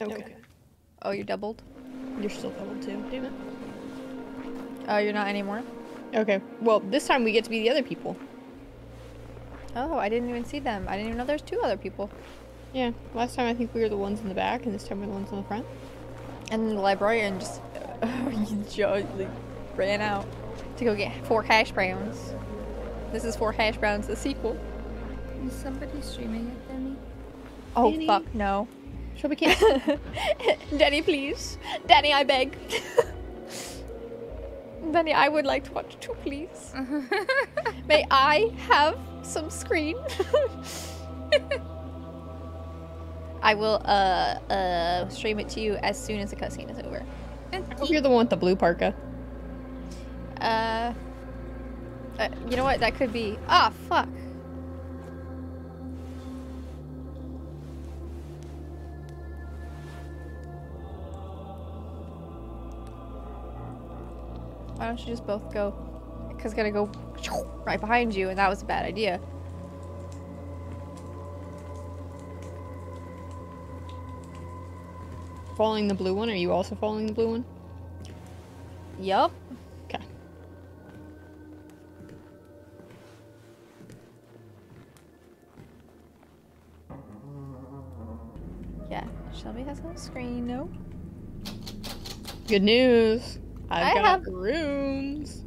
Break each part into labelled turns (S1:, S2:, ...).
S1: Okay.
S2: Oh, you doubled?
S1: You're still doubled too. Damn it.
S2: Oh, you're not anymore?
S1: Okay. Well, this time we get to be the other people.
S2: Oh, I didn't even see them. I didn't even know there's two other people.
S1: Yeah. Last time I think we were the ones in the back, and this time we're the ones in the front.
S2: And the librarian just just, like, ran out to go get four hash browns. This is four hash browns, the sequel.
S3: Is somebody streaming it, Demi?
S2: Oh
S1: Dani.
S2: fuck no.
S1: Shelbi can't.
S2: Dani, please. Dani, I beg. Dani, I would like to watch too, please. May I have some screen? I will uh uh stream it to you as soon as the cutscene is over.
S1: I hope you're the one with the blue parka.
S2: Uh, uh you know what? That could be. Ah, fuck. Why don't you just both go? Because gotta go right behind you, and that was a bad idea.
S1: Following the blue one. Are you also following the blue one?
S2: Yup.
S1: Okay.
S2: Yeah. Shelbi has no screen. No.
S1: Good news. I've
S2: I have-
S1: runes.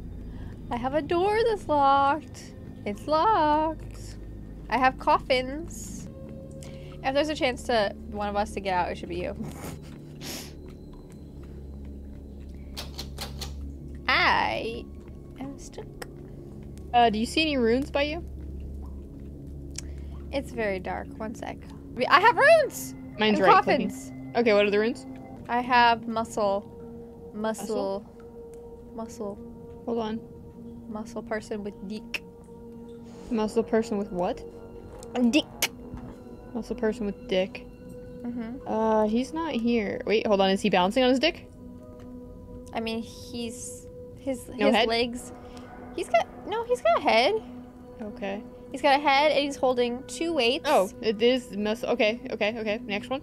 S2: I have a door that's locked. It's locked. I have coffins. If there's a chance to one of us to get out, it should be you. I am stuck.
S1: Uh, do you see any runes by you?
S2: It's very dark. One sec. I have runes.
S1: Mine's
S2: and
S1: right.
S2: coffins.
S1: Okay, what are the runes?
S2: I have muscle, muscle, muscle,
S1: Hold on.
S2: muscle person with dick.
S1: Muscle person with what?
S2: Dick.
S1: Muscle person with dick.
S2: hmm
S1: Uh, he's not here. Wait, hold on. Is he bouncing on his dick?
S2: I mean, he's his
S1: No
S2: his
S1: head?
S2: legs. He's got no. He's got a head.
S1: Okay.
S2: He's got a head, and he's holding two weights.
S1: Oh, it is muscle. Okay, okay, okay. Next one.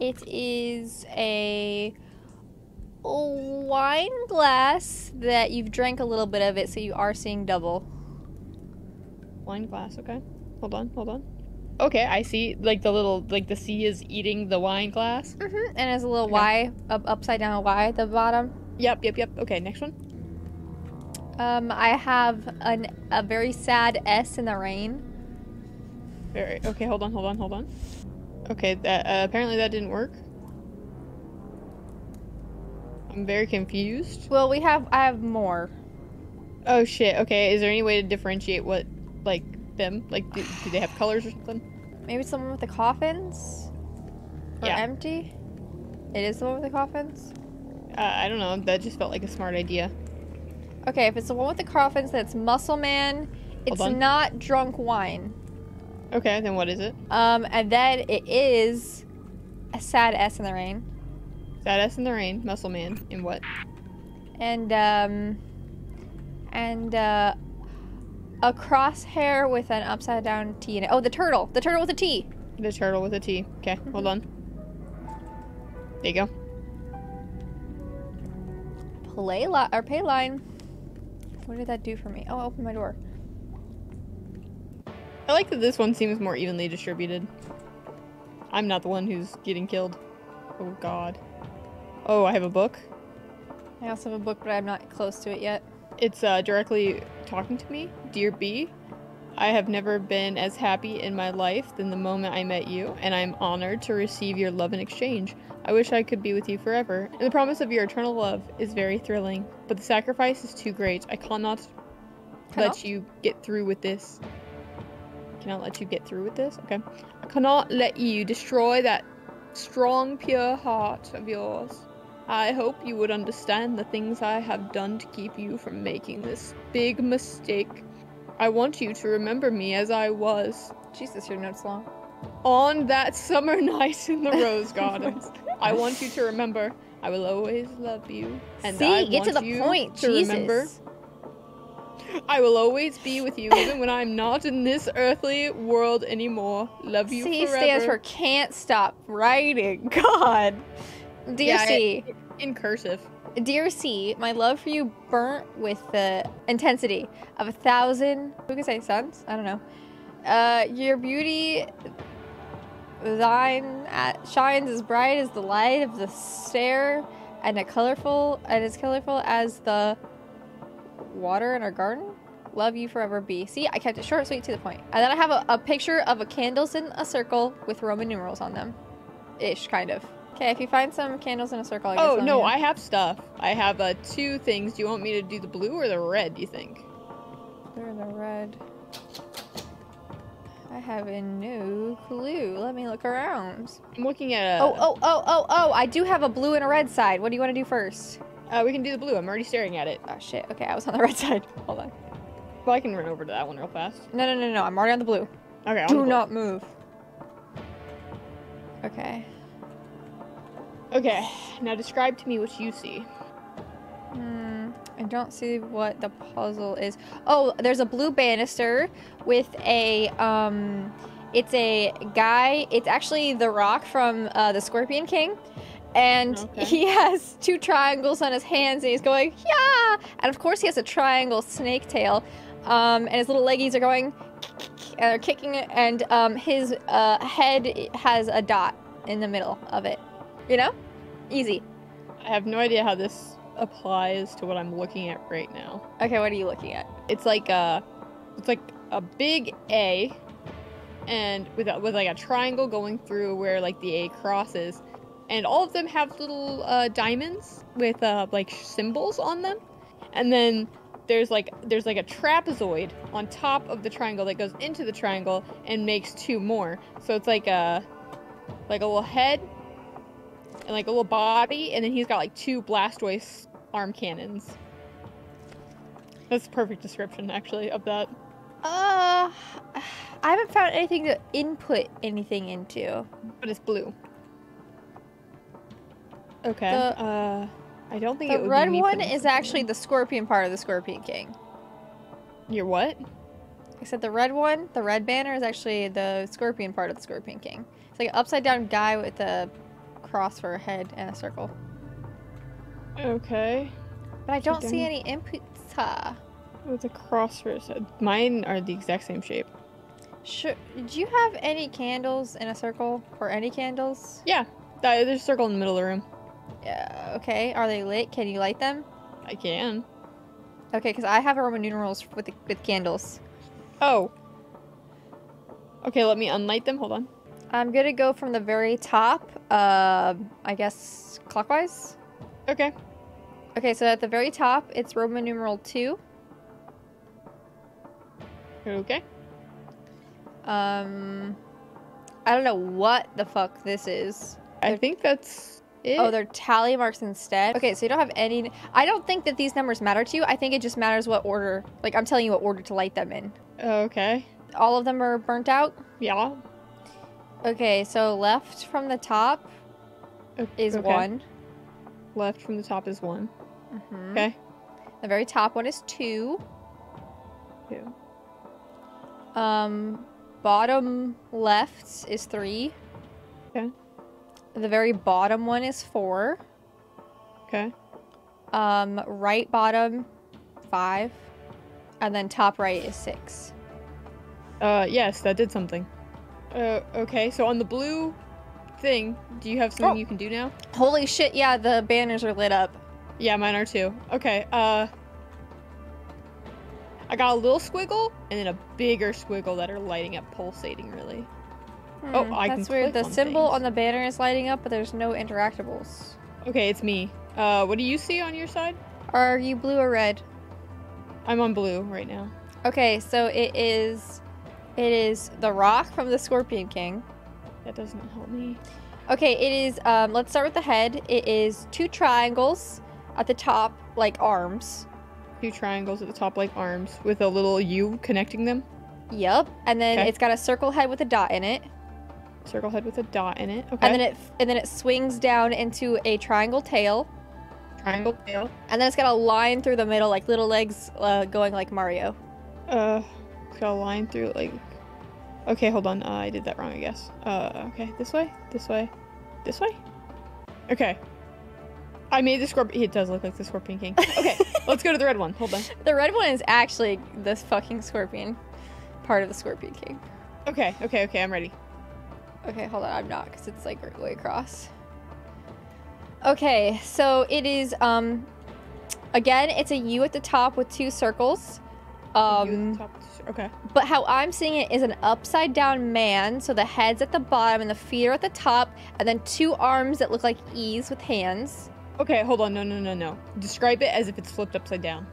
S2: It is a wine glass that you've drank a little bit of it, so you are seeing double.
S1: Wine glass. Okay. Hold on, hold on. Okay, I see. Like the little, like the sea is eating the wine glass.
S2: Mm-hmm. And there's a little
S1: Okay.
S2: Y, up, upside down Y at the bottom.
S1: Yep, yep, yep. Okay, next one.
S2: Um, I have an a very sad S in the rain.
S1: Very. Okay, hold on, hold on, hold on. Okay, that uh, apparently that didn't work. I'm very confused.
S2: Well, we have I have more.
S1: Oh shit. Okay, is there any way to differentiate what, like, them? Like, do, do they have colors or something?
S2: Maybe someone with the coffins? Or
S1: Yeah.
S2: empty? It is the one with the coffins?
S1: Uh, I don't know. That just felt like a smart idea.
S2: Okay, if it's the one with the coffins, that's Muscle Man. It's not drunk wine.
S1: Okay, then what is it?
S2: Um, and then it is a sad S in the rain.
S1: Sad S in the Rain, Muscle Man, and what?
S2: And, um, and, uh, a crosshair with an upside down T in it. Oh, the turtle. The turtle with a T.
S1: The turtle with a T. Okay, hold on. There you go.
S2: Play li- or pay line. What did that do for me? Oh, open my door.
S1: I like that this one seems more evenly distributed. I'm not the one who's getting killed. Oh god. Oh, I have a book.
S2: I also have a book, but I'm not close to it yet.
S1: It's uh, directly talking to me. Dear B, I have never been as happy in my life than the moment I met you, and I'm honored to receive your love in exchange. I wish I could be with you forever, and the promise of your eternal love is very thrilling, but the sacrifice is too great. I cannot
S2: Cannot?
S1: let you get through with this. Cannot let you get through with this? Okay. I cannot let you destroy that strong, pure heart of yours. I hope you would understand the things I have done to keep you from making this big mistake. I want you to remember me as I was
S2: Jesus, your note's long.
S1: on that summer night in the rose gardens. I want you to remember I will always love you. And
S2: See,
S1: I
S2: get to the
S1: you
S2: point.
S1: to
S2: Jesus.
S1: remember I will always be with you, even when I'm not in this earthly world anymore. Love you
S2: C
S1: forever.
S2: stands for can't stop writing. God. Dear
S1: Yeah,
S2: C,
S1: in cursive.
S2: dear C, my love for you burnt with the intensity of a thousand. Who can say suns? I don't know. Uh, your beauty, thine uh, shines as bright as the light of the stair, and a colorful and as colorful as the water in our garden. Love you forever, B. See, I kept it short, sweet, to the point. And then I have a, a picture of a candles in a circle with Roman numerals on them, ish, kind of. Okay, if you find some candles in a circle, I guess.
S1: Oh no. I have stuff. I have uh, two things. Do you want me to do the blue or the red? Do you think?
S2: They're the red. I have a no clue. Let me look around.
S1: I'm looking at. A,
S2: Oh, oh, oh, oh, oh! I do have a blue and a red side. What do you want to do first?
S1: Uh, we can do the blue. I'm already staring at it.
S2: Oh shit. Okay, I was on the red side. Hold on.
S1: Well, I can run over to that one real fast.
S2: No, no, no, no. I'm already on the blue.
S1: Okay. the
S2: Do not move. Okay.
S1: Okay. Now describe to me what you see.
S2: Hmm. I don't see what the puzzle is. Oh, there's a blue banister with a um. It's a guy. It's actually the Rock from uh, the Scorpion King, and
S1: Okay.
S2: he has two triangles on his hands, and he's going yeah. And of course, he has a triangle snake tail, um, and his little leggies are going and they're kicking it, and um, his uh, head has a dot in the middle of it. You know, easy.
S1: I have no idea how this applies to what I'm looking at right now.
S2: Okay, what are you looking at?
S1: It's like a, it's like a big A, and with a, with like a triangle going through where like the A crosses, and all of them have little uh, diamonds with uh, like symbols on them, and then there's like there's like a trapezoid on top of the triangle that goes into the triangle and makes two more. So it's like a like a little head and like a little body, and then he's got like two Blastoise arm cannons. That's a perfect description, actually, of that.
S2: Uh, I haven't found anything to input anything into.
S1: But it's blue. Okay.
S2: The-
S1: uh, I don't think
S2: The
S1: it would
S2: red one is actually the scorpion part of the Scorpion King.
S1: in. Your what?
S2: I said the red one, the red banner is actually the scorpion part of the Scorpion King. It's like an upside down guy with a cross for a head and a circle.
S1: Okay.
S2: But I don't see any inputs. huh?
S1: With a cross for a head. Mine are the exact same shape.
S2: Sure. Do you have any candles in a circle or any candles?
S1: Yeah. There's a circle in the middle of the room.
S2: Yeah. Okay. Are they lit? Can you light them?
S1: I can.
S2: Okay, because I have Roman numerals with the, with candles.
S1: Oh. Okay, let me unlight them. Hold on.
S2: I'm gonna go from the very top. Uh, I guess clockwise.
S1: Okay.
S2: Okay, so at the very top, it's Roman numeral two.
S1: Okay.
S2: Um, I don't know what the fuck this is.
S1: I think that's it.
S2: Oh, they're tally marks instead. Okay, so you don't have any. I don't think that these numbers matter to you. I think it just matters what order. Like I'm telling you what order to light them in.
S1: okay.
S2: All of them are burnt out.
S1: Yeah.
S2: Okay, so left from the top is
S1: okay.
S2: one.
S1: Left from the top is one.
S2: Mhm.
S1: Okay.
S2: The very top one is two.
S1: Two.
S2: Um, bottom left is three.
S1: Okay.
S2: The very bottom one is four.
S1: Okay.
S2: Um, right bottom, five. And then top right is six.
S1: Uh, yes, that did something. Uh, okay, so on the blue thing, do you have something
S2: Oh.
S1: you can do now?
S2: Holy shit, yeah, the banners are lit up.
S1: Yeah, mine are too. Okay, uh. I got a little squiggle and then a bigger squiggle that are lighting up, pulsating really. Oh,
S2: Hmm,
S1: I can
S2: That's weird. The
S1: on
S2: symbol
S1: things.
S2: on the banner is lighting up, but there's no interactables.
S1: Okay, it's me. Uh, what do you see on your side?
S2: Are you blue or red?
S1: I'm on blue right now.
S2: Okay, so it is it is the rock from the Scorpion King.
S1: That doesn't help me.
S2: Okay, it is um let's start with the head. It is two triangles at the top like arms.
S1: Two triangles at the top like arms with a little U connecting them.
S2: Yep. And then
S1: Okay.
S2: it's got a circle head with a dot in it.
S1: Circle head with a dot in it. Okay.
S2: And then it and then it swings down into a triangle tail.
S1: Triangle tail.
S2: And then it's got a line through the middle, like little legs uh, going like Mario.
S1: Uh, a line through it, like. Okay, hold on. Uh, I did that wrong, I guess. Uh, okay, this way, this way, this way. Okay. I made the scorpion. It does look like the Scorpion King. Okay, let's go to the red one. Hold on.
S2: The red one is actually the fucking scorpion, part of the Scorpion King.
S1: Okay, okay, okay. I'm ready.
S2: Okay, hold on, I'm not because it's like way across. Okay, so it is um again, it's a U at the top with two circles.
S1: You at the
S2: Um.
S1: Okay.
S2: but how I'm seeing it is an upside down man, so the head's at the bottom and the feet are at the top, and then two arms that look like E's with hands.
S1: Okay, hold on. No, no, no, no. Describe it as if it's flipped upside down.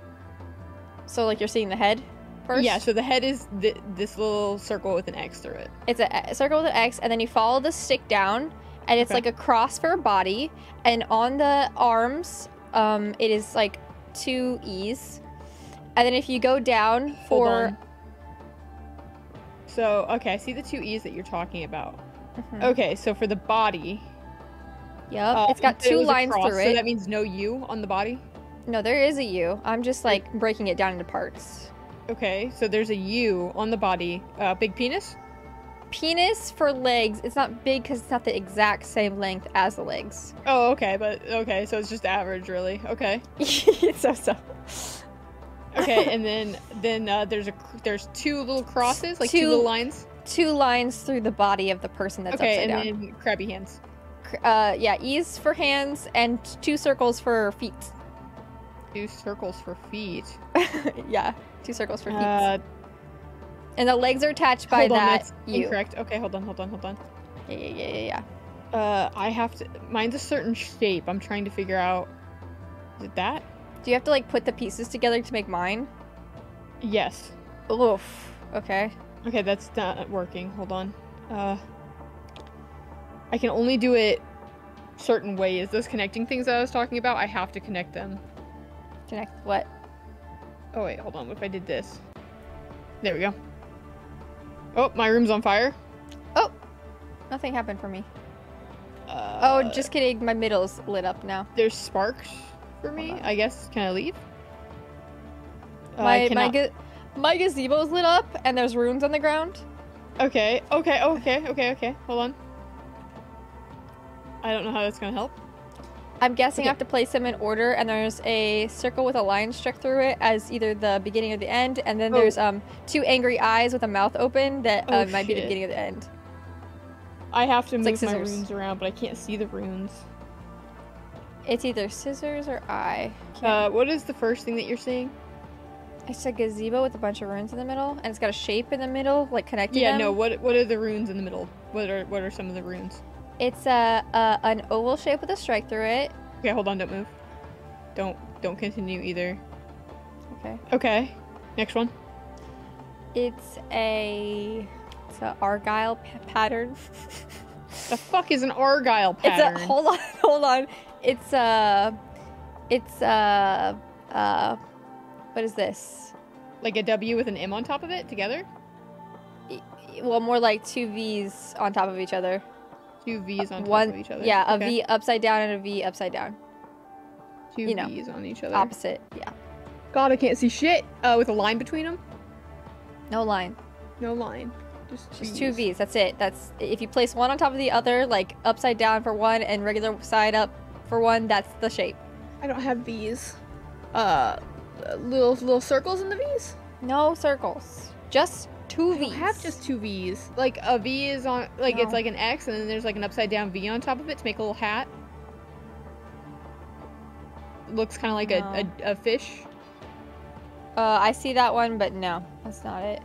S2: So like you're seeing the head first?
S1: Yeah, so the head is th- this little circle with an X through it.
S2: It's a a circle with an X, and then you follow the stick down, and it's
S1: Okay.
S2: like a cross for a body, and on the arms, um, it is like two E's, and then if you go down for.
S1: So, okay, I see the two E's that you're talking about.
S2: Mhm.
S1: Okay, so for the body,
S2: yep,
S1: uh,
S2: it's got
S1: you said it
S2: two lines
S1: cross,
S2: through it.
S1: So that means no U on the body.
S2: no, there is a U. I'm just like breaking it down into parts.
S1: Okay, so there's a U on the body. Uh, big penis.
S2: Penis for legs. It's not big because it's not the exact same length as the legs.
S1: Oh, okay, but okay, so it's just average, really. Okay,
S2: so so.
S1: Okay, and then then uh, there's a there's two little crosses, like two,
S2: Two-
S1: little lines.
S2: Two lines through the body of the person that's
S1: okay,
S2: upside
S1: and
S2: down.
S1: then crabby hands.
S2: Uh, yeah, E's for hands and two circles for feet.
S1: Two circles for feet.
S2: yeah, two circles for feet.
S1: Uh,
S2: and the legs are attached by
S1: on,
S2: that
S1: incorrect. Okay, hold on, hold on, hold on.
S2: Yeah, yeah, yeah, yeah, yeah.
S1: Uh, I have to. Mine's a certain shape. I'm trying to figure out. Is it that?
S2: Do you have to like put the pieces together to make mine?
S1: Yes.
S2: Oof. Okay.
S1: Okay, that's not working. Hold on. Uh, I can only do it certain ways. Those connecting things that I was talking about, I have to connect them.
S2: Connect what?
S1: Oh wait, hold on. What if I did this? There we go. Oh, my room's on fire.
S2: Oh, nothing happened for me.
S1: Uh,
S2: oh, just kidding. My middle's lit up now.
S1: there's sparks for me. I guess. Can I leave? Uh, I
S2: my my,
S1: cannot-
S2: ga- my gazebo's lit up and there's runes on the ground.
S1: Okay. Okay. Okay. Okay. Okay. Hold on. I don't know how that's gonna help.
S2: I'm guessing
S1: Okay.
S2: I have to place them in order, and there's a circle with a line struck through it as either the beginning or the end, and then
S1: Oh.
S2: there's um two angry eyes with a mouth open that
S1: Oh,
S2: uh, might be the beginning or the end.
S1: I have to
S2: It's
S1: move
S2: like
S1: my runes around, but I can't see the runes.
S2: It's either scissors or eye.
S1: Uh, what is the first thing that you're seeing?
S2: it's a gazebo with a bunch of runes in the middle, and it's got a shape in the middle, like connecting
S1: Yeah,
S2: them.
S1: no. What What are the runes in the middle? What are What are some of the runes?
S2: It's a, a an oval shape with a strike through it.
S1: Okay, hold on. Don't move. Don't Don't continue either.
S2: Okay.
S1: Okay. Next one.
S2: It's a it's an argyle p- pattern.
S1: The fuck is an argyle pattern?
S2: It's a hold on, hold on. It's a it's a uh what is this?
S1: like a W with an M on top of it together.
S2: Well, more like two V's on top of each other.
S1: Two V's on top
S2: One,
S1: of each other.
S2: yeah, a V
S1: Okay.
S2: upside down and a V upside down.
S1: Two
S2: you know,
S1: V's on each other.
S2: Opposite. Yeah,
S1: God, I can't see shit. Uh, with a line between them.
S2: no line.
S1: No line. Just
S2: Just two V's. That's it. That's if you place one on top of the other, like upside down for one and regular side up for one. That's the shape.
S1: I don't have V's. Uh, little little circles in the V's.
S2: No circles. Just two
S1: I
S2: V's.
S1: don't have just two V's. Like a V is on, like it's like an X, and then there's like an upside down V on top of it to make a little hat. Looks kind of like a, a, a fish.
S2: Uh, I see that one, but no, that's not it.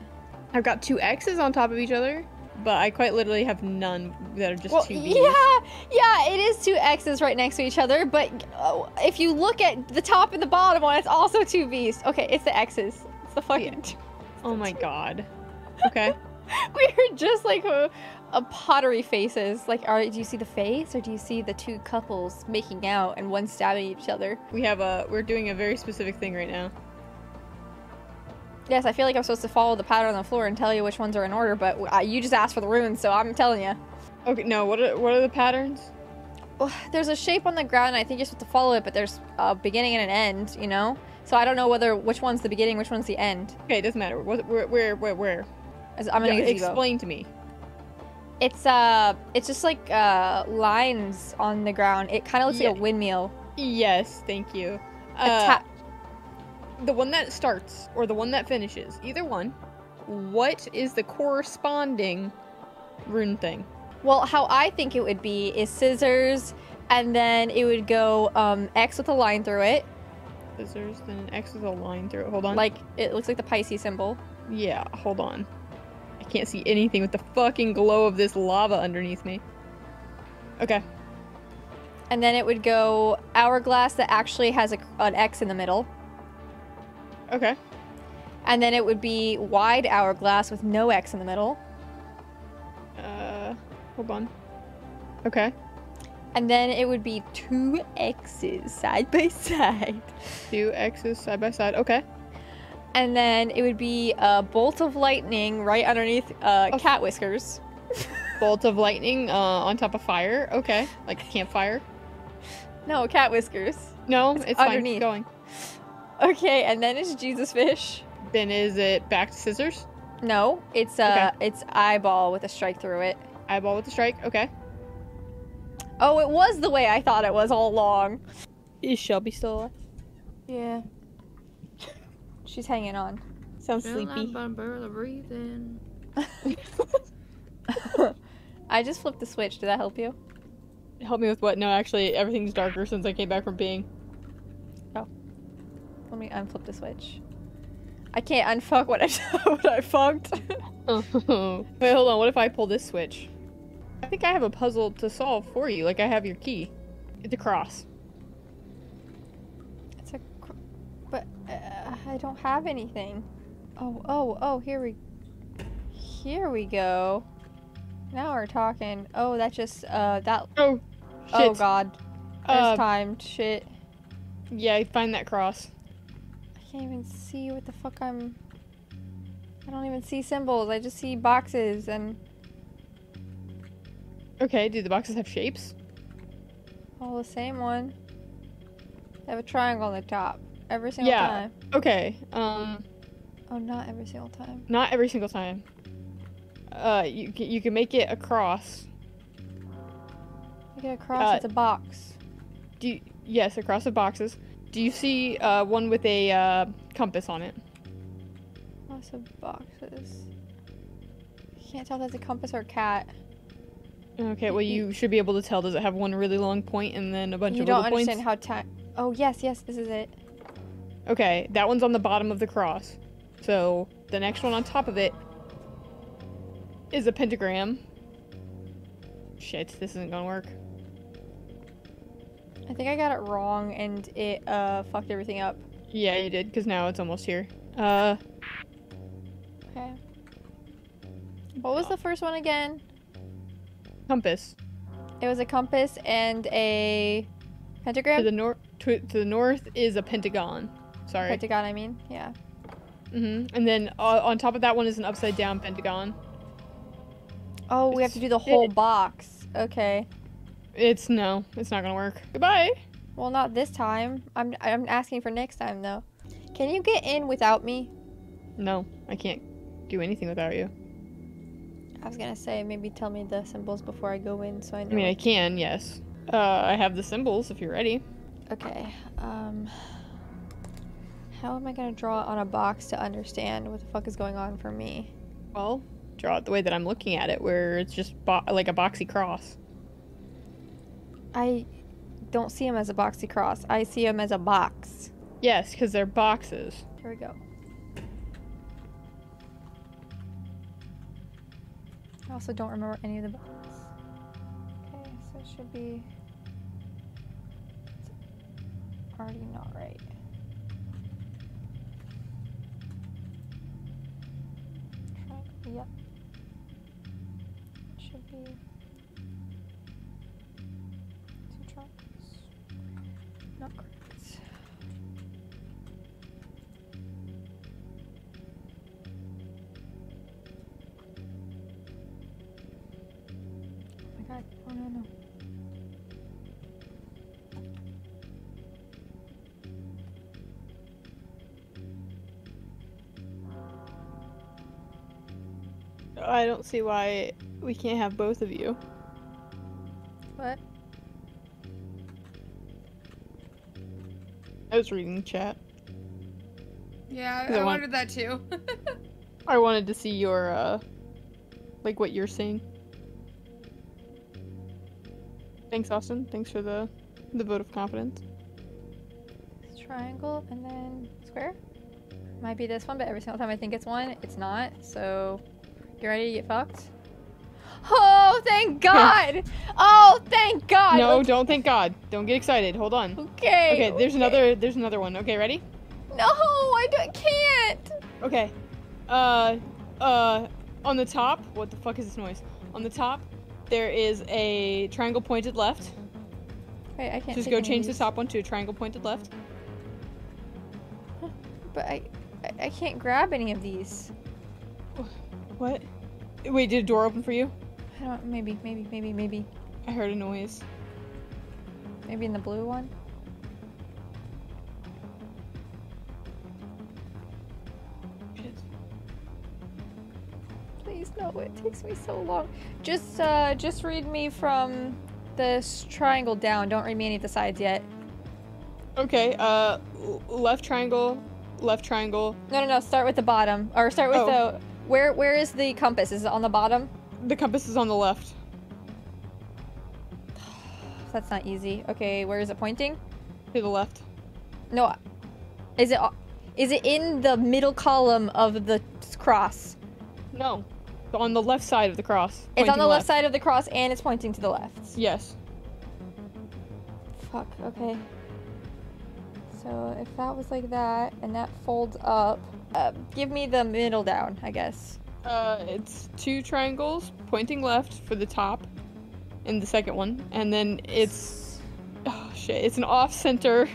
S1: I've got two X's on top of each other, but I quite literally have none that are just
S2: Well,
S1: two V's.
S2: yeah, yeah, it is two X's right next to each other, but uh, if you look at the top and the bottom one, it's also two V's. Okay, it's the X's. It's the fucking.
S1: Oh my god. Okay.
S2: We're just like a, a pottery faces. Like, are do you see the face, or do you see the two couples making out and one stabbing each other?
S1: we have a. We're doing a very specific thing right now.
S2: Yes, I feel like I'm supposed to follow the pattern on the floor and tell you which ones are in order, but uh, you just asked for the runes, so I'm telling you.
S1: Okay. No. What are what are the patterns?
S2: there's a shape on the ground, and I think you're supposed to follow it, but there's a beginning and an end, you know? So I don't know whether which one's the beginning, which one's the end.
S1: Okay, it doesn't matter. Where, where, where, where?
S2: As- I'm gonna
S1: Yeah, explain to me.
S2: It's uh, it's just like uh lines on the ground. It kind of looks like a windmill.
S1: Yes, thank you. Uh, the one that starts or the one that finishes, either one. What is the corresponding rune thing?
S2: well, how I think it would be is scissors, and then it would go um X with a line through it,
S1: Scissors, then an X with a line through it. Hold on.
S2: like it looks like the Pisces symbol.
S1: yeah, hold on. I can't see anything with the fucking glow of this lava underneath me. Okay.
S2: And then it would go hourglass that actually has a, an X in the middle.
S1: Okay.
S2: And then it would be wide hourglass with no X in the middle.
S1: Uh, hold on. Okay.
S2: And then it would be two X's side by side.
S1: Two X's side by side. Okay.
S2: And then it would be a bolt of lightning right underneath uh,
S1: Oh.
S2: cat whiskers.
S1: Bolt of lightning uh, on top of fire. Okay. Like a campfire.
S2: No, cat whiskers.
S1: No,
S2: It's
S1: it's,
S2: underneath.
S1: fine. Keep going.
S2: Okay, and then it's Jesus fish.
S1: Then is it back to scissors?
S2: No, it's uh, it's eyeball with a strike through it.
S1: Eyeball with the strike. Okay.
S2: Oh, it was the way I thought it was all along.
S1: Is Shelbi still alive?
S2: Yeah. She's hanging on.
S1: Sounds
S3: Feel
S1: sleepy.
S3: like I'm barely breathing.
S2: I just flipped the switch. Did that help you?
S1: Help me with what? No, actually, everything's darker since I came back from being.
S2: Let me unflip the switch. I can't unfuck what I what I funked.
S1: Wait, hold on. What if I pull this switch? I think I have a puzzle to solve for you. Like I have your key. It's a cross.
S2: it's a, cr- but uh, I don't have anything. Oh oh oh! Here we, here we go. Now we're talking. Oh, that just uh that.
S1: Oh, shit.
S2: Oh god, there's
S1: Uh,
S2: timed shit.
S1: Yeah, find that cross.
S2: I can't even see what the fuck I'm. I don't even see symbols. I just see boxes and
S1: Okay, do the boxes have shapes?
S2: all the same one. They have a triangle on the top every single
S1: Yeah.
S2: time.
S1: Okay. Um,
S2: Oh, not every single time.
S1: not every single time. Uh, you can, you can make it across. cross.
S2: You get across.
S1: Uh,
S2: it's a box.
S1: Do you, yes, across the boxes. Do you see uh, one with a uh, compass on it?
S2: Lots of boxes. You can't tell if that's a compass or a cat.
S1: Okay, well you should be able to tell. Does it have one really long point and then a bunch
S2: you
S1: of
S2: don't
S1: little points?
S2: understand how time. Oh yes, yes, this is it.
S1: Okay, that one's on the bottom of the cross. So the next one on top of it is a pentagram. Shit, this isn't gonna work.
S2: I think I got it wrong and it uh fucked everything up.
S1: Yeah, you did, because now it's almost here. Uh,
S2: Okay. What was the first one again?
S1: compass.
S2: It was a compass and a pentagram?
S1: To the north, to, to the north is a pentagon. Sorry.
S2: Pentagon, I mean. Yeah.
S1: Mm hmm And then uh, on top of that one is an upside down pentagon.
S2: Oh, we have to do the whole box. Okay.
S1: It's no, it's not gonna work. Goodbye.
S2: Well, not this time. I'm I'm asking for next time though. Can you get in without me?
S1: No, I can't do anything without you.
S2: I was gonna say maybe tell me the symbols before I go in so I know.
S1: I mean, I can, yes. Uh, I have the symbols if you're ready.
S2: Okay. Um. How am I gonna draw it on a box to understand what the fuck is going on for me?
S1: Well, draw it the way that I'm looking at it, where it's just bo- like a boxy cross.
S2: I don't see him as a boxy cross. I see him as a box.
S1: Yes, because they're boxes.
S2: Here we go. I also don't remember any of the buttons. Okay, so it should be. It's already not right. Yep. Not. Oh my god, oh no, no.
S1: I don't see why we can't have both of you. I was reading the chat.
S3: Yeah,
S1: Is
S3: I,
S1: it
S3: I
S1: one?
S3: wondered that too.
S1: I wanted to see your, uh, like what you're seeing. Thanks, Austin. Thanks for the the vote of confidence.
S2: Triangle and then square. Might be this one, but every single time I think it's one, it's not. So, you ready to get fucked? Oh, thank God! oh, thank God!
S1: no,
S2: Let's-
S1: don't thank God. Don't get excited. Hold on.
S2: Okay.
S1: Okay, there's another. There's another one. Okay, ready?
S2: No, I don't, can't.
S1: Okay. Uh, uh, on the top. What the fuck is this noise? On the top, there is a triangle pointed left.
S2: Wait, I can't.
S1: Just go change the top one to a triangle pointed left.
S2: But I, I, I can't grab any of these.
S1: What? Wait, did a door open for you?
S2: I don't. Maybe, maybe, maybe, maybe,
S1: I heard a noise.
S2: maybe in the blue one.
S1: Shit.
S2: Please no, it takes me so long. Just uh just read me from this triangle down. Don't read me any of the sides yet.
S1: Okay, uh, left triangle, left triangle.
S2: No no no, start with the bottom. Or start with
S1: Oh.
S2: the where where is the compass? Is it on the bottom?
S1: The compass is on the left.
S2: That's not easy. Okay, where is it pointing?
S1: To the left.
S2: No. Is it is it in the middle column of the cross?
S1: No. On the left side of the cross.
S2: It's on the left side of the cross and it's pointing to the left.
S1: Yes.
S2: Fuck, okay. So if that was like that and that folds up, uh, give me the middle down, I guess.
S1: Uh, it's two triangles pointing left for the top, and the second one, and then it's oh shit, it's an off-center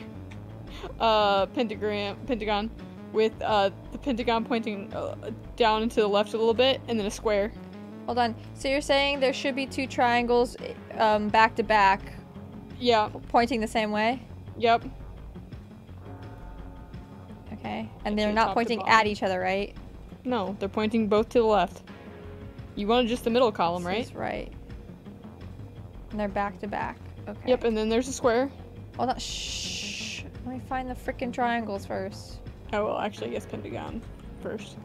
S1: uh pentagram pentagon with uh the pentagon pointing uh, down and to the left a little bit, and then a square.
S2: Hold on. So you're saying there should be two triangles um, back to back
S1: Yeah.
S2: pointing the same way?
S1: Yep.
S2: Okay. And they're not pointing at each other, right?
S1: No, they're pointing both to the left. You wanted just the middle column, right?
S2: right. And they're back to back. Okay.
S1: Yep, and then there's a square.
S2: Hold on. Shh. Let me find the freaking triangles first.
S1: Oh well, actually, I guess pentagon first.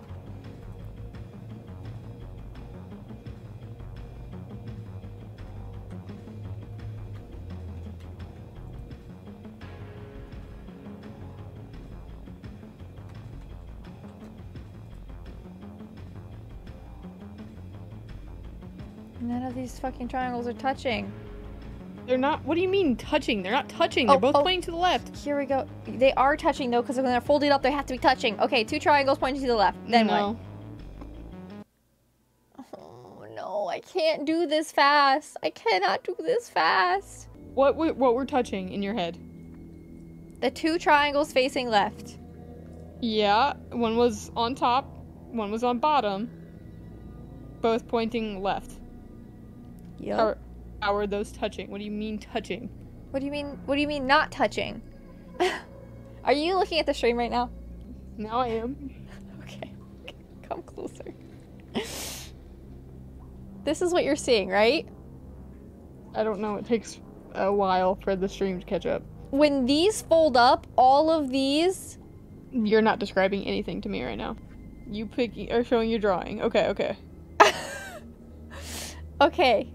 S2: None of these fucking triangles are touching.
S1: They're not. What do you mean touching? They're not touching. They're
S2: Oh,
S1: both
S2: oh.
S1: pointing to the left.
S2: Here we go. They are touching though, because when they're folded up, they have to be touching. Okay, two triangles pointing to the left. Then
S1: no.
S2: what? Oh no, I can't do this fast. I cannot do this fast.
S1: What we- what we're touching in your head?
S2: The two triangles facing left.
S1: Yeah, one was on top, one was on bottom. Both pointing left.
S2: Yep.
S1: How, are, how are those touching? What do you mean touching?
S2: What do you mean? What do you mean not touching? are you looking at the stream right now?
S1: Now I am.
S2: Okay. Come closer. this is what you're seeing, right?
S1: I don't know. It takes a while for the stream to catch up.
S2: When these fold up, all of these
S1: You're not describing anything to me right now. You pick are showing your drawing. Okay, okay.
S2: Okay,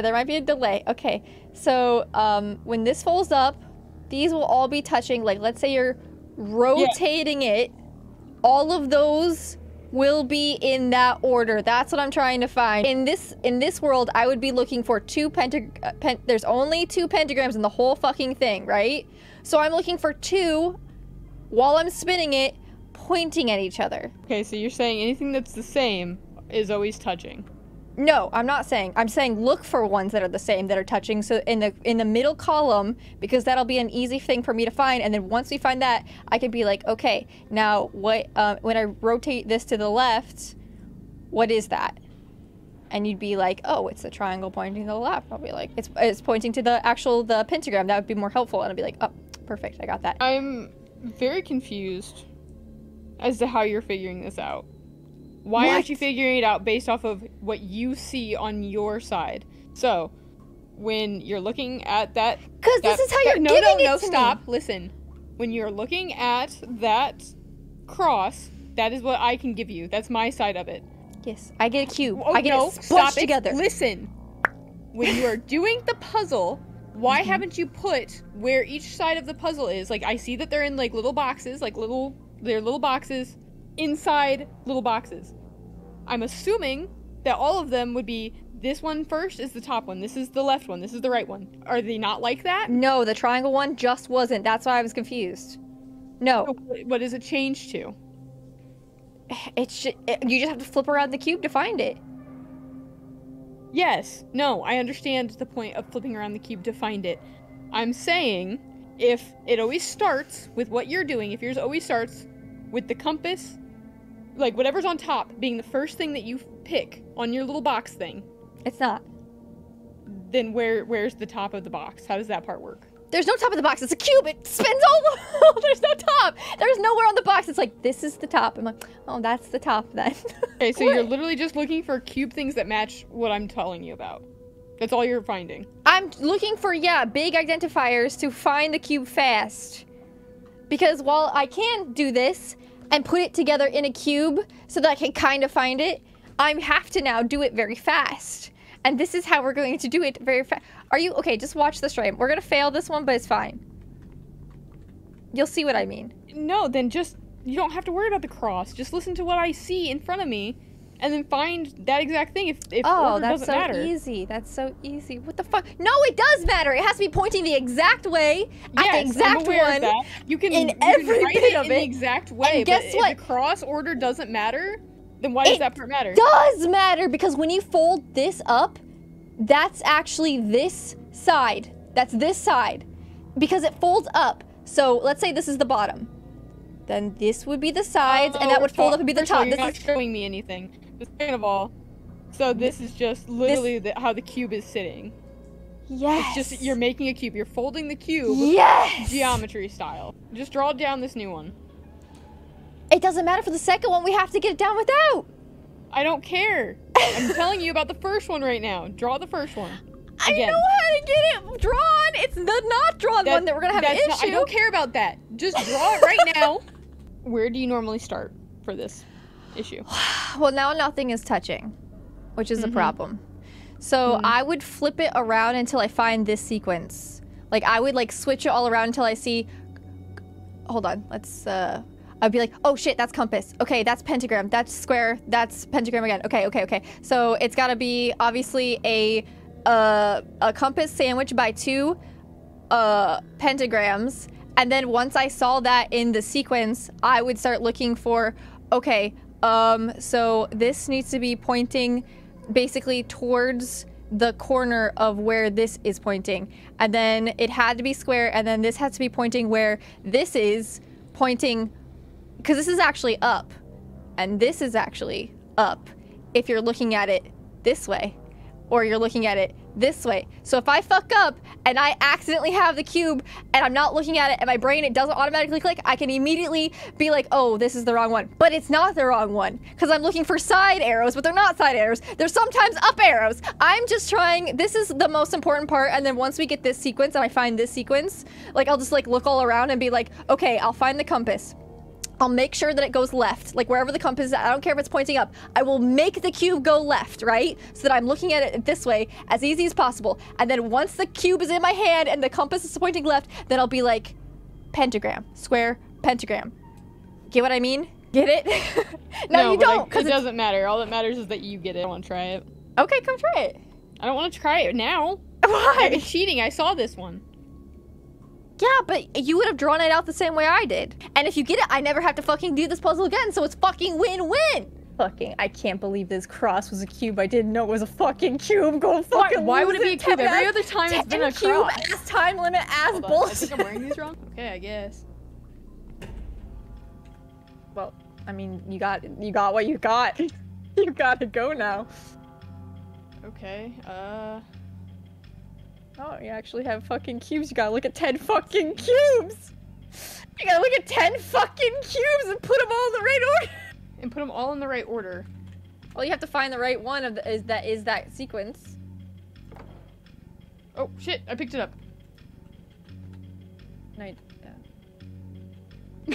S2: there might be a delay. Okay, so um, when this folds up, these will all be touching. Like, let's say you're rotating it, all of those will be in that order. That's what I'm trying to find. In this in this world, I would be looking for two pentag. Uh, pen- there's only two pentagrams in the whole fucking thing, right? So I'm looking for two while I'm spinning it, pointing at each other.
S1: Okay, so you're saying anything that's the same is always touching.
S2: No, I'm not saying. I'm saying look for ones that are the same that are touching. So in the in the middle column, because that'll be an easy thing for me to find. And then once we find that, I can be like, okay, now what? Uh, when I rotate this to the left, what is that? And you'd be like, oh, it's the triangle pointing to the left. I'll be like, it's it's pointing to the actual the pentagram. That would be more helpful. And I'd be like, oh, perfect, I got that.
S1: I'm very confused as to how you're figuring this out. Why aren't you figuring it out based off of what you see on your side? So, when you're looking at that
S2: Because this is how you're
S1: no,
S2: giving
S1: no,
S2: it
S1: no,
S2: to
S1: stop.
S2: me.
S1: Listen. When you're looking at that cross, that is what I can give you. That's my side of it.
S2: Yes, I get a cube.
S1: Oh,
S2: I get
S1: no,
S2: it
S1: stop it.
S2: together.
S1: Listen. When you are doing the puzzle, why
S2: Mhm.
S1: haven't you put where each side of the puzzle is? Like I see that they're in like little boxes, like little they're little boxes inside little boxes. I'm assuming that all of them would be this one first is the top one, this is the left one, this is the right one. Are they not like that?
S2: No, the triangle one just wasn't. That's why I was confused. No,
S1: So what- does it change to?
S2: it's just, you just have to flip around the cube to find it.
S1: Yes. No, I understand the point of flipping around the cube to find it. I'm saying if it always starts with what you're doing, if yours always starts with the compass, like whatever's on top being the first thing that you pick on your little box thing,
S2: It's not.
S1: then where where's the top of the box? How does that part work?
S2: There's no top of the box. It's a cube. It spins all. There's no top. There's nowhere on the box. It's like this is the top. I'm like, oh, that's the top then.
S1: Okay, so you're literally just looking for cube things that match what I'm telling you about. That's all you're finding.
S2: I'm looking for yeah big identifiers to find the cube fast. Because while I can do this and put it together in a cube so that I can kind of find it, I have to now do it very fast. And this is how we're going to do it very fast. Are you okay? Just watch the stream. We're gonna fail this one, but it's fine. You'll see what I mean.
S1: No, then just you don't have to worry about the cross. Just listen to what I see in front of me, and then find that exact thing. If if
S2: Oh, that's
S1: doesn't
S2: so
S1: matter.
S2: easy. That's so easy. What the fuck? No, it does matter. It has to be pointing the exact way at
S1: Yes,
S2: the exact
S1: I'm aware
S2: one.
S1: of that. You can
S2: in
S1: you
S2: every
S1: can
S2: bit
S1: it
S2: of
S1: in the exact way.
S2: guess
S1: but
S2: what?
S1: If the cross order doesn't matter, then why does that part matter?
S2: It does matter because when you fold this up, that's actually this side. That's this side. Because it folds up. So let's say this is the bottom. Then this would be the sides, and that
S1: Oh,
S2: would fold
S1: so-
S2: up and be the
S1: first of all,
S2: top.
S1: You're
S2: This
S1: not
S2: is
S1: showing me anything. Second of all, so this is just literally the, how the cube is sitting.
S2: yes.
S1: It's just you're making a cube. You're folding the cube
S2: yes.
S1: geometry style. Just draw down this new one.
S2: It doesn't matter for the second one. We have to get it down without.
S1: I don't care. I'm telling you about the first one right now. Draw the first one.
S2: I know how to get it drawn. It's the not drawn
S1: That-
S2: one that we're gonna have an
S1: that's not-
S2: issue.
S1: I don't care about that. Just draw it right now. Where do you normally start for this issue?
S2: Well, now nothing is touching, which is a
S1: Mhm.
S2: problem. So
S1: Mhm.
S2: I would flip it around until I find this sequence. Like I would like switch it all around until I see. Hold on, let's. uh I'd be like, oh shit, that's compass. Okay, that's pentagram. That's square. That's pentagram again. Okay, okay, okay. So it's got to be obviously a uh, a compass sandwiched by two uh, pentagrams. And then once I saw that in the sequence, I would start looking for, okay, um, so this needs to be pointing basically towards the corner of where this is pointing. And then it had to be square, and then this has to be pointing where this is pointing, because this is actually up, and this is actually up if you're looking at it this way or you're looking at it this way. So if I fuck up and I accidentally have the cube and I'm not looking at it and my brain it doesn't automatically click, I can immediately be like, "Oh, this is the wrong one." But it's not the wrong one cuz I'm looking for side arrows, but they're not side arrows. They're sometimes up arrows. I'm just trying this is the most important part and then once we get this sequence and I find this sequence, like I'll just like look all around and be like, "Okay, I'll find the compass." I'll make sure that it goes left, like wherever the compass is. I don't care if it's pointing up. I will make the cube go left, right? So that I'm looking at it this way as easy as possible. And then once the cube is in my hand and the compass is pointing left, then I'll be like, pentagram, square, pentagram. Get what I mean? Get it? no, you don't.
S1: it doesn't matter. All that matters is that you get it. I want to try it.
S2: okay, come try it.
S1: I don't want to try it now. I've
S2: Why?
S1: cheating. I saw this one.
S2: Yeah, but you would have drawn it out the same way I did. And if you get it, I never have to fucking do this puzzle again, so it's fucking win-win. Fucking, I can't believe this cross was a cube. I didn't know it was a fucking cube. Go
S1: Why,
S2: fucking
S1: why would it be a cube?
S2: Ten
S1: Every other time it's been a
S2: cube
S1: cross.
S2: ass time limit ass
S1: Hold on, I
S2: bullshit.
S1: think I'm wearing these wrong. Okay, I guess.
S2: well, I mean, you got you got what you got. you gotta go now.
S1: Okay. Uh.
S2: Oh, you actually have fucking cubes. You gotta look at ten fucking cubes. You gotta look at ten fucking cubes and put them all in the right order.
S1: And put them all in the right order.
S2: Well, you have to find the right one of the, is that is that sequence.
S1: Oh shit! I picked it up.
S2: No, yeah.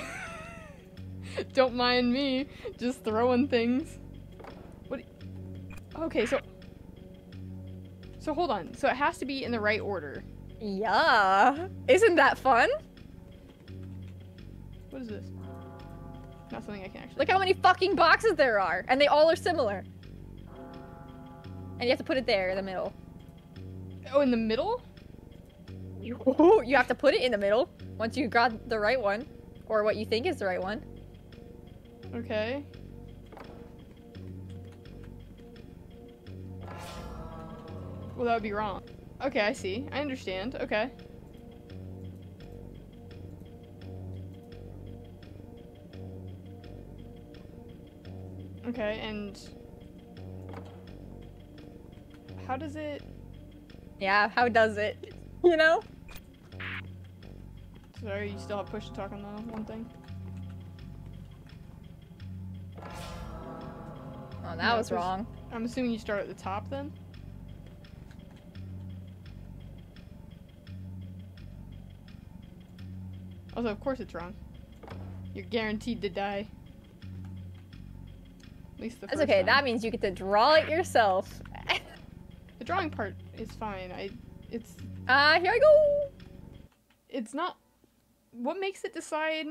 S1: Don't mind me, just throwing things. What? Okay, so. So hold on. So it has to be in the right order.
S2: Yeah. Isn't that fun?
S1: What is this? Not something I can actually.
S2: Look how many fucking boxes there are, and they all are similar. And you have to put it there in the middle.
S1: Oh, in the middle?
S2: Ooh, you have to put it in the middle once you got the right one, or what you think is the right one.
S1: Okay. Well, that would be wrong. Okay, I see. I understand. Okay. Okay, and how does it?
S2: Yeah, how does it? You know?
S1: Sorry, you still have push to talk on the one thing.
S2: Oh, that
S1: Yeah,
S2: was wrong.
S1: I'm assuming you start at the top then. Also, of course it's wrong. You're guaranteed to die. At least the
S2: That's okay.
S1: time.
S2: That means you get to draw it yourself.
S1: The drawing part is fine. I, it's,
S2: Ah, here I go.
S1: it's not. What makes it decide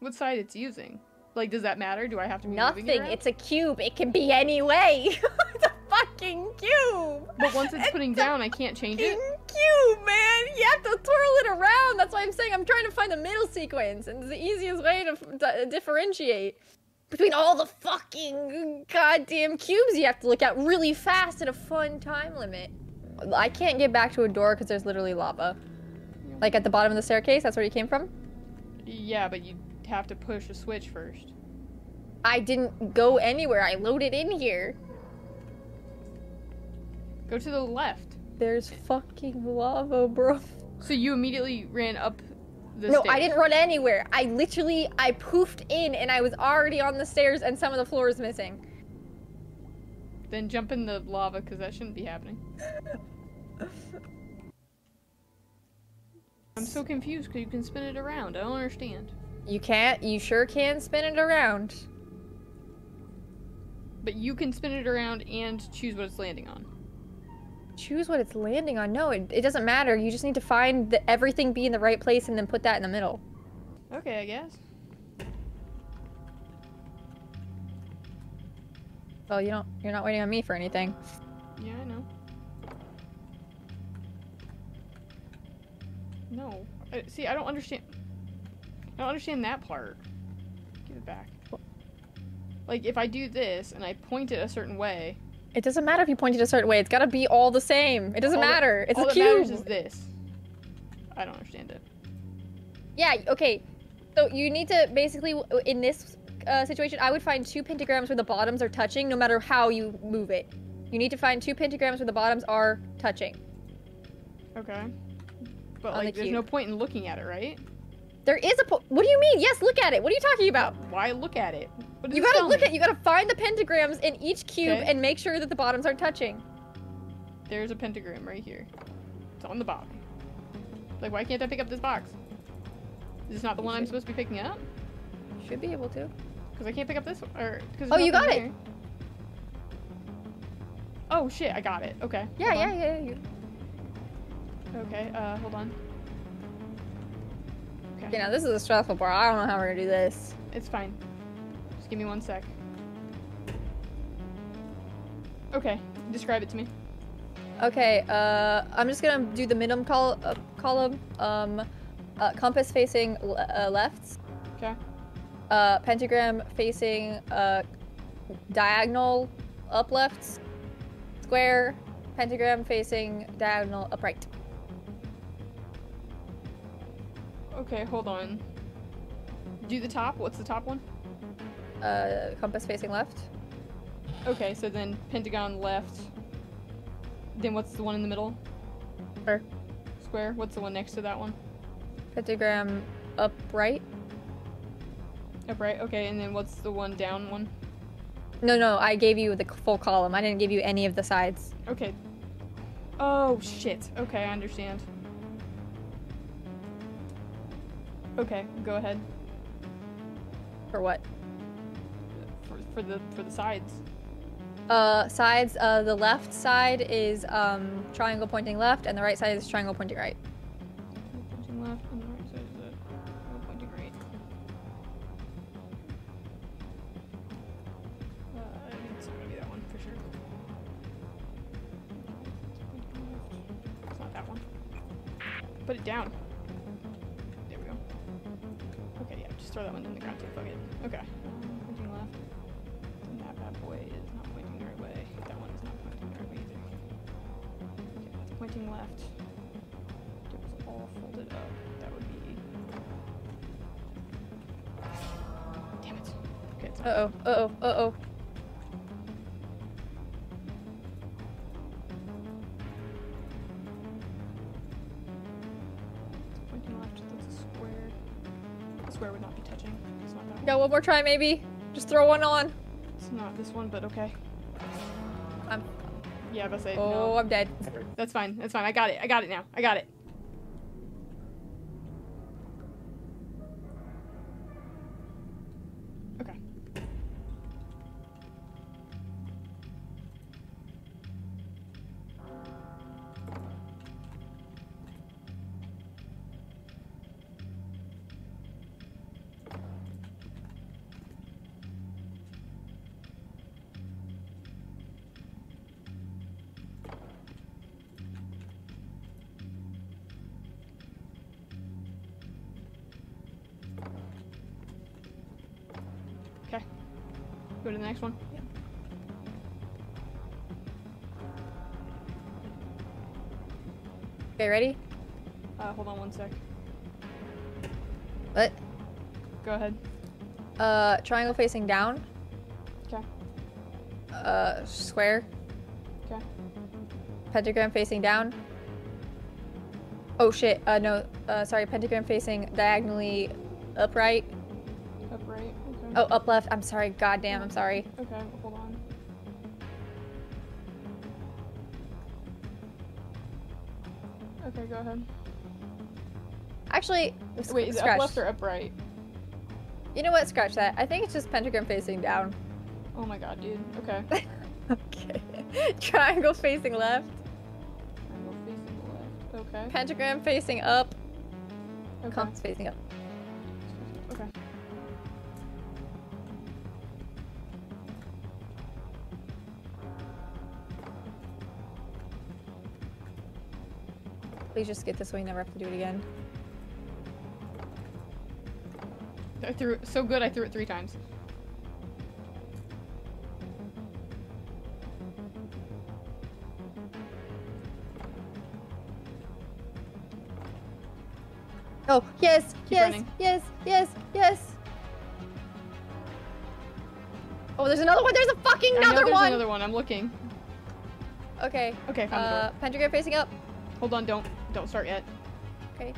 S1: what side it's using? Like, does that matter? Do I have to be
S2: Nothing.
S1: it?
S2: It's a cube. It can be any way. it's a fucking cube.
S1: But once it's putting down, I can't change it.
S2: Cube, man. You have to twirl it around. That's why I'm saying I'm trying to find the middle sequence, and it's the easiest way to f- di- differentiate between all the fucking goddamn cubes you have to look at really fast at a fun time limit. I can't get back to a door because there's literally lava. Like at the bottom of the staircase. That's where you came from.
S1: Yeah, but you have to push a switch first.
S2: I didn't go anywhere. I loaded in here.
S1: Go to the left.
S2: There's fucking lava, bro.
S1: So you immediately ran up the stairs?
S2: no,
S1: stairs.
S2: I didn't run anywhere. I literally I poofed in and I was already on the stairs and some of the floor is missing.
S1: Then jump in the lava because that shouldn't be happening. I'm so confused because you can spin it around. I don't understand.
S2: You can't. You sure can spin it around.
S1: But you can spin it around and choose what it's landing on.
S2: Choose what it's landing on. No, it, it doesn't matter. You just need to find the, everything be in the right place and then put that in the middle.
S1: Okay, I guess.
S2: Well, you don't. You're not waiting on me for anything.
S1: Yeah, I know. No. Uh, see, I don't understand. I don't understand that part. Give it back. Like, if I do this and I point it a certain way,
S2: It doesn't matter if you point it a certain way. It's gotta be all the same. It doesn't
S1: all that-
S2: matter. it's
S1: all
S2: a
S1: that
S2: cube.
S1: matters is this. I don't understand it.
S2: Yeah, okay. So you need to basically, in this uh, situation, I would find two pentagrams where the bottoms are touching no matter how you move it. You need to find two pentagrams where the bottoms are touching.
S1: Okay. But,
S2: On the
S1: like, there's no point in looking at it, right?
S2: There is a po- What do you mean? Yes, look at it. What are you talking about?
S1: Why look at it? What
S2: You gotta look
S1: me?
S2: at, you gotta find the pentagrams in each cube
S1: Okay.
S2: and make sure that the bottoms aren't touching.
S1: There's a pentagram right here. It's on the bottom. Like, why can't I pick up this box? Is this not the
S2: You
S1: one I'm supposed to be picking up?
S2: Should be able to.
S1: Because I can't pick up this one. Or, cause
S2: Oh, you got it.
S1: Oh, shit, I got it. Okay.
S2: Yeah,
S1: hold
S2: yeah,
S1: on.
S2: yeah, yeah.
S1: Okay, uh, hold on. Okay,
S2: Okay, now this is a stressful part. I don't know how we're gonna do this.
S1: it's fine. Just give me one sec. Okay, describe it to me.
S2: Okay, uh, I'm just gonna do the minimum col- uh, column. Um, uh, compass facing uh, left.
S1: Okay.
S2: Uh, pentagram facing uh, diagonal up left. Square. Pentagram facing diagonal upright.
S1: Okay, hold on. Do the top. What's the top one?
S2: Uh, compass facing left.
S1: Okay, so then pentagon left. Then what's the one in the middle?
S2: Square.
S1: Square. What's the one next to that one?
S2: Pentagram upright.
S1: Upright. Okay, and then what's the one down one?
S2: No, no, I gave you the full column. I didn't give you any of the sides.
S1: Okay. Oh shit. Okay, I understand. Okay, go ahead.
S2: For what?
S1: For, for the for the sides.
S2: Uh, sides. Uh, the left side is um triangle pointing left, and the right side is triangle pointing right. More try, maybe. Just throw one on.
S1: It's not this one, but okay.
S2: I'm.
S1: Yeah, but say
S2: Oh,
S1: no.
S2: I'm dead.
S1: That's fine. That's fine. I got it. I got it now. I got it. Go to the next one.
S2: Okay, ready?
S1: Uh, hold on one sec.
S2: What?
S1: Go ahead.
S2: Uh, triangle facing down.
S1: Okay.
S2: Uh, square.
S1: Okay.
S2: Pentagram facing down. Oh shit. Uh, no. Uh, sorry. Pentagram facing diagonally upright.
S1: Upright.
S2: Oh, up left. I'm sorry. God damn. I'm sorry.
S1: Okay. Hold on. Okay. Go ahead.
S2: Actually,
S1: Wait, is it
S2: scratch.
S1: up left or upright?
S2: You know what? Scratch that. I think it's just pentagram facing down.
S1: Oh my god, dude. Okay.
S2: okay. Triangle facing left.
S1: Triangle facing left. Okay.
S2: Pentagram facing up.
S1: Okay.
S2: Compass facing up. Please just get this so we never have to do it again.
S1: I threw it so good. I threw it three times.
S2: Oh, yes,
S1: Keep
S2: yes,
S1: running.
S2: yes, yes, yes. Oh, there's another one. There's a fucking
S1: I know
S2: another
S1: there's
S2: one.
S1: another one. I'm looking.
S2: Okay.
S1: Okay, found the
S2: Uh,
S1: door.
S2: pentagram facing up.
S1: Hold on. Don't don't start yet.
S2: Okay.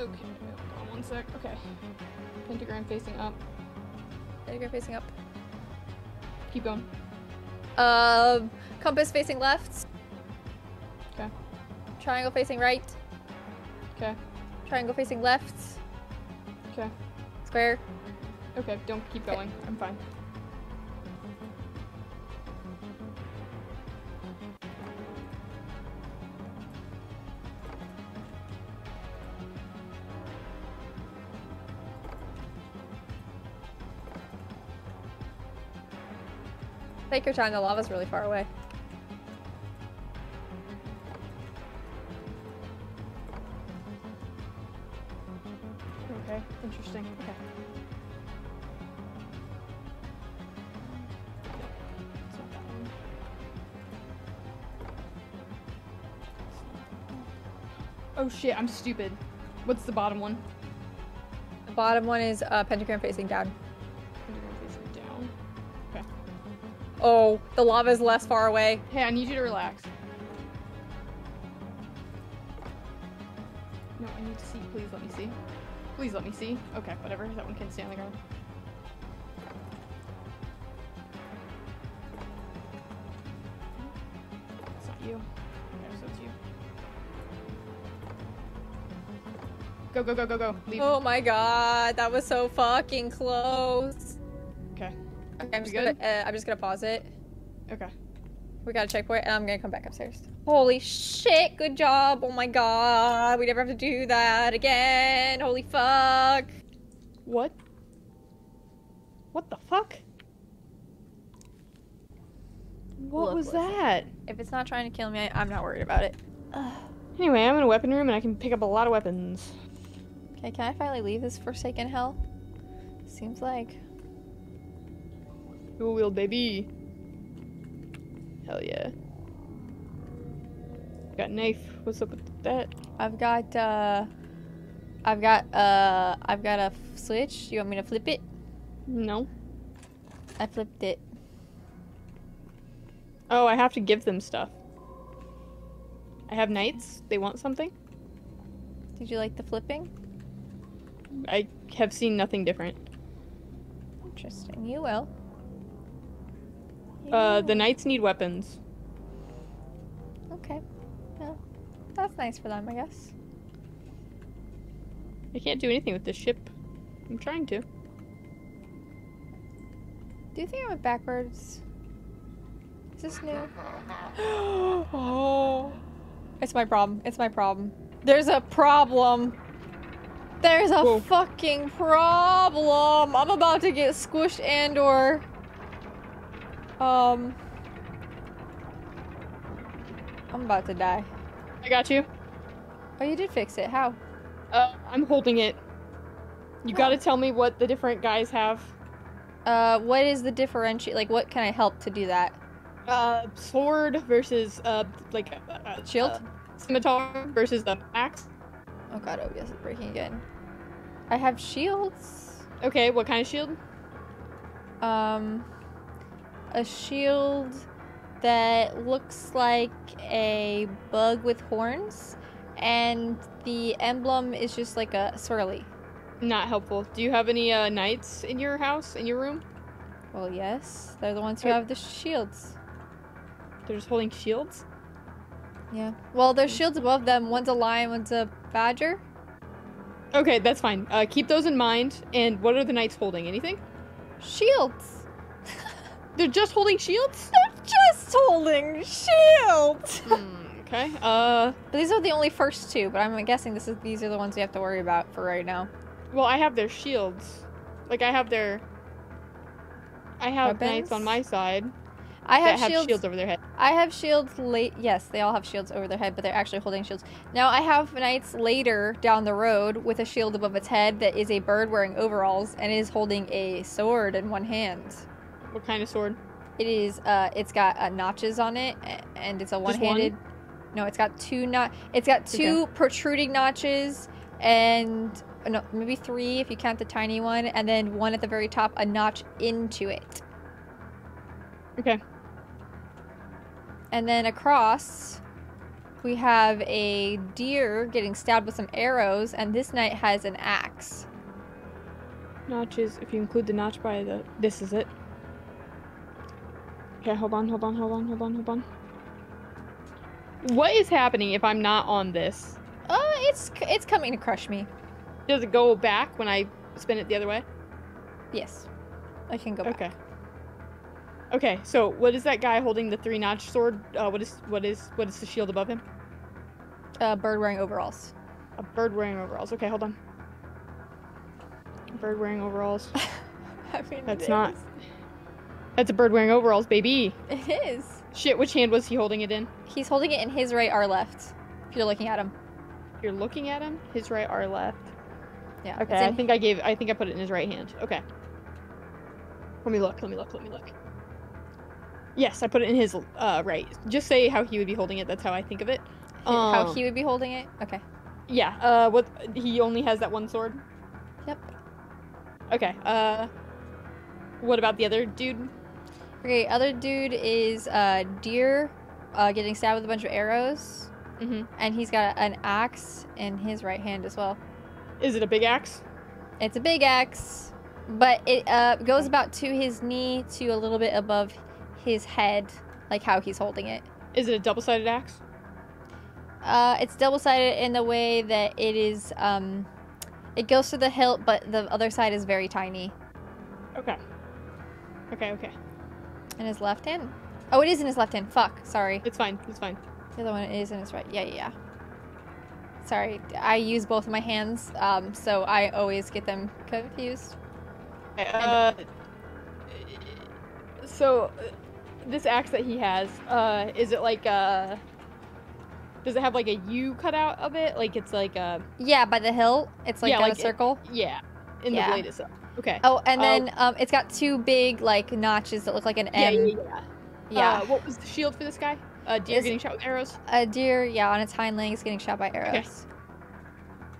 S1: Okay. Hold on one sec. Okay. Pentagram facing up.
S2: Pentagram facing up.
S1: Keep going.
S2: Um, compass facing left.
S1: Okay.
S2: Triangle facing right.
S1: Okay.
S2: Triangle facing left.
S1: Okay.
S2: Square.
S1: Okay. Don't keep going. I'm fine.
S2: Take your time. The lava's really far away.
S1: Okay. Interesting. Okay. It's not that one. Oh shit, I'm stupid. What's the bottom one?
S2: The bottom one is uh, pentagram facing down. Oh, the lava is less far away.
S1: Hey, I need you to relax. No, I need to see. Please let me see. Please let me see. Okay, whatever. That one can stay on the ground. It's not you. Okay, so it's you. Go, go, go, go, go. Leave.
S2: Oh my god, that was so fucking close.
S1: Okay.
S2: I'm just
S1: We
S2: gonna uh, I'm just gonna pause it.
S1: Okay.
S2: We got a checkpoint, and I'm gonna come back upstairs. Holy shit! Good job! Oh my god, we never have to do that again. Holy fuck!
S1: What? What the fuck? What
S2: Look,
S1: was
S2: listen.
S1: that?
S2: If it's not trying to kill me, I, I'm not worried about it.
S1: Anyway, I'm in a weapon room and I can pick up a lot of weapons.
S2: Okay, can I finally leave this forsaken hell? Seems like.
S1: Dual wield, baby. Hell yeah. Got a knife. What's up with that?
S2: I've got uh I've got uh I've got a switch. You want me to flip it?
S1: No.
S2: I flipped it.
S1: Oh, I have to give them stuff. I have knights. They want something.
S2: Did you like the flipping?
S1: I have seen nothing different.
S2: Interesting. You will.
S1: Uh, the knights need weapons.
S2: Okay. Well, that's nice for them, I guess.
S1: I can't do anything with this ship. I'm trying to.
S2: Do you think I went backwards? Is this new? oh. It's my problem. It's my problem. There's a problem. There's a
S1: Whoa.
S2: fucking problem. I'm about to get squished and or um I'm about to die.
S1: I got you.
S2: Oh, you did fix it. How?
S1: Uh, I'm holding it. You gotta tell me what the different guys have.
S2: Uh, what is the differentiate? Like, what can I help to do that?
S1: Uh, sword versus uh, like uh, uh,
S2: Shield?
S1: uh, scimitar versus the axe.
S2: Oh god, OBS is breaking again. I have shields.
S1: Okay, what kind of shield?
S2: Um, a shield that looks like a bug with horns, and the emblem is just like a swirly.
S1: Not helpful. Do you have any uh, knights in your house, in your room?
S2: Well, yes, they're the ones who have the shields.
S1: They're just holding shields.
S2: Yeah. Well, there's shields above them. One's a lion, one's a badger.
S1: Okay, that's fine. Uh, keep those in mind. And what are the knights holding? Anything?
S2: Shields.
S1: They're just holding shields.
S2: They're just holding shields.
S1: Hmm, okay. Uh,
S2: But these are the only first two, but I'm guessing this is these are the ones we have to worry about for right now.
S1: well, I have their shields. Like I have their. I have knights on my side
S2: I have shields.
S1: shields over their head.
S2: I have shields late. Yes, they all have shields over their head, but they're actually holding shields. Now I have knights later down the road with a shield above its head that is a bird wearing overalls and is holding a sword in one hand.
S1: What kind of sword?
S2: It is. Uh, it's got uh, notches on it, and it's a one-handed. No, it's got two not. It's got two protruding notches, and uh, no, maybe three if you count the tiny one, and then one at the very top, a notch into it,
S1: Okay.
S2: and then across. We have a deer getting stabbed with some arrows, and this knight has an axe.
S1: Notches. If you include the notch by the. This is it. Okay, hold on, hold on, hold on, hold on, hold on. What is happening if I'm not on this?
S2: Uh, it's it's coming to crush me.
S1: Does it go back when I spin it the other way?
S2: Yes, I can go back.
S1: Okay. Okay, so what is that guy holding the three notch sword? Uh, what is what is what is the shield above him?
S2: Uh, bird wearing overalls.
S1: A bird wearing overalls. Okay, hold on. Bird wearing overalls.
S2: I mean,
S1: That's
S2: it
S1: not-
S2: is.
S1: That's a bird wearing overalls, baby.
S2: It is.
S1: Shit, which hand was he holding it in?
S2: He's holding it in his right, our left. If you're looking at him.
S1: If You're looking at him. His right, our left.
S2: Yeah.
S1: Okay, I think I gave. I think I put it in his right hand. Okay. Let me look. Let me look. Let me look. Yes, I put it in his uh, right. Just say how he would be holding it. That's how I think of it.
S2: how
S1: Um,
S2: he would be holding it. Okay.
S1: Yeah. Uh, what? He only has that one sword.
S2: Yep.
S1: Okay. Uh, what about the other dude?
S2: Okay. Other dude is uh deer, uh getting stabbed with a bunch of arrows,
S1: Mm-hmm.
S2: and he's got an axe in his right hand as well.
S1: Is it a big axe?
S2: It's a big axe, but it uh, goes about to his knee to a little bit above his head, like how he's holding it.
S1: Is it a double-sided axe?
S2: Uh, it's double sided in the way that it is. Um, it goes to the hilt, but the other side is very tiny.
S1: Okay. Okay, okay.
S2: In his left hand. Oh, it is in his left hand. Fuck. Sorry.
S1: It's fine. It's fine.
S2: The other one is in his right. Yeah, yeah, yeah. Sorry. I use both of my hands, um, so I always get them confused.
S1: Uh, so, uh, this axe that he has, uh, is it like uh Does it have like a U cut out of it? Like it's like a
S2: Yeah, by the hilt, it's like
S1: Yeah, like
S2: a
S1: it-
S2: circle.
S1: yeah, in
S2: Yeah.
S1: the blade itself. Okay.
S2: Oh, and
S1: Oh.
S2: then um, it's got two big like notches that look like an
S1: yeah,
S2: M.
S1: yeah, yeah.
S2: Yeah.
S1: Uh, what was the shield for this guy? A deer getting shot with arrows.
S2: a deer, yeah, on its hind legs getting shot by arrows.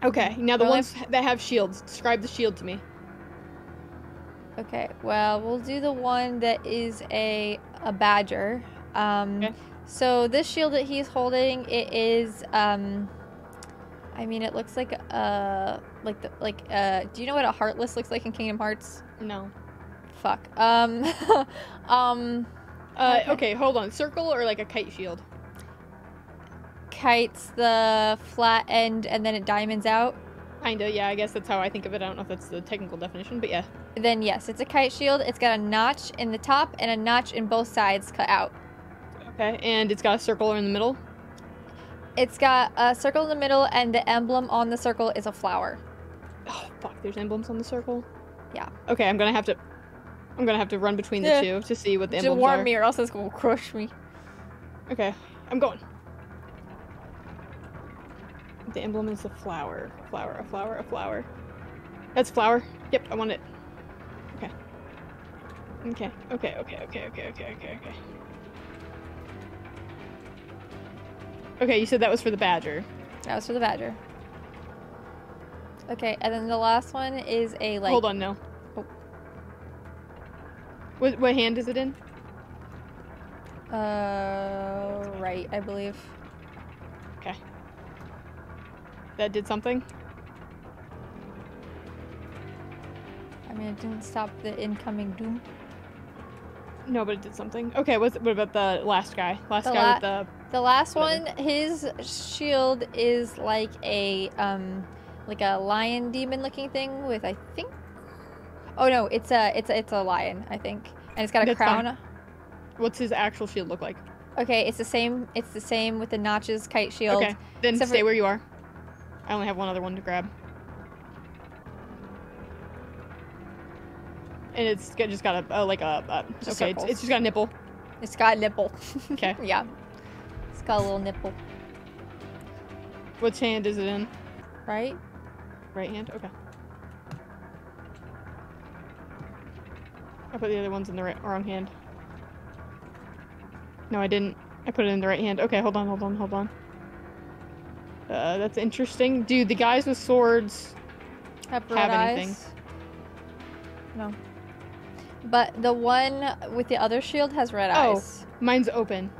S1: Okay. okay. Now the ones that have shields. Describe the shield to me.
S2: Okay, well, we'll do the one that is a a badger. Um,
S1: Okay.
S2: So this shield that he's holding, it is. Um, I mean, it looks like uh like the like uh. Do you know what a heartless looks like in Kingdom Hearts?
S1: No.
S2: Fuck. Um, um,
S1: Uh,
S2: Okay.
S1: okay. Hold on. Circle or like a kite shield?
S2: kites the flat end and then it diamonds out.
S1: Kinda. Yeah. I guess that's how I think of it. I don't know if that's the technical definition, but yeah.
S2: Then yes, it's a kite shield. It's got a notch in the top and a notch in both sides cut out.
S1: Okay. And it's got a circle in the middle.
S2: It's got a circle in the middle, and the emblem on the circle is a flower.
S1: Oh fuck! There's emblems on the circle.
S2: Yeah.
S1: Okay, I'm gonna have to. I'm gonna have to run between the two to see what the
S2: Just
S1: emblems
S2: warn
S1: are.
S2: warn me, or else it's gonna crush me.
S1: Okay, I'm going. The emblem is a flower. Flower, a flower, a flower. That's flower. Yep, I want it. Okay, okay, okay, okay, okay, okay, okay, okay. Okay. You said that was for the badger.
S2: That was for the badger. Okay, and then the last one is a like.
S1: Hold on. No.
S2: Oh.
S1: What, what hand is it in?
S2: Uh, right, I believe. Okay.
S1: That did something.
S2: I mean, it didn't stop the incoming doom.
S1: No, but it did something. Okay. What's what about the last guy? Last
S2: The
S1: guy
S2: la-
S1: with the.
S2: The last one, his shield is like a um, like a lion demon looking thing with I think. Oh no, it's a it's a, it's a lion I think, and it's got a
S1: That's fine.
S2: crown.
S1: What's his actual shield look like?
S2: Okay, it's the same. It's the same with the notches kite shield.
S1: Okay. Then stay
S2: for-
S1: where you are. I only have one other one to grab. And it's just got a, uh, like a, uh, okay, it's, it's just got a nipple.
S2: It's got a nipple.
S1: Okay.
S2: yeah. It's got a little nipple,
S1: Which hand is it in?
S2: right?
S1: Right hand? Okay. I put the other ones in the right, wrong hand. No, I didn't. I put it in the right hand. Okay, hold on, hold on, hold on. Uh, that's interesting. Dude, the guys with swords.
S2: Have,
S1: Have anything.
S2: eyes. No. But the one with the other shield has red
S1: Oh.
S2: eyes.
S1: Mine's open.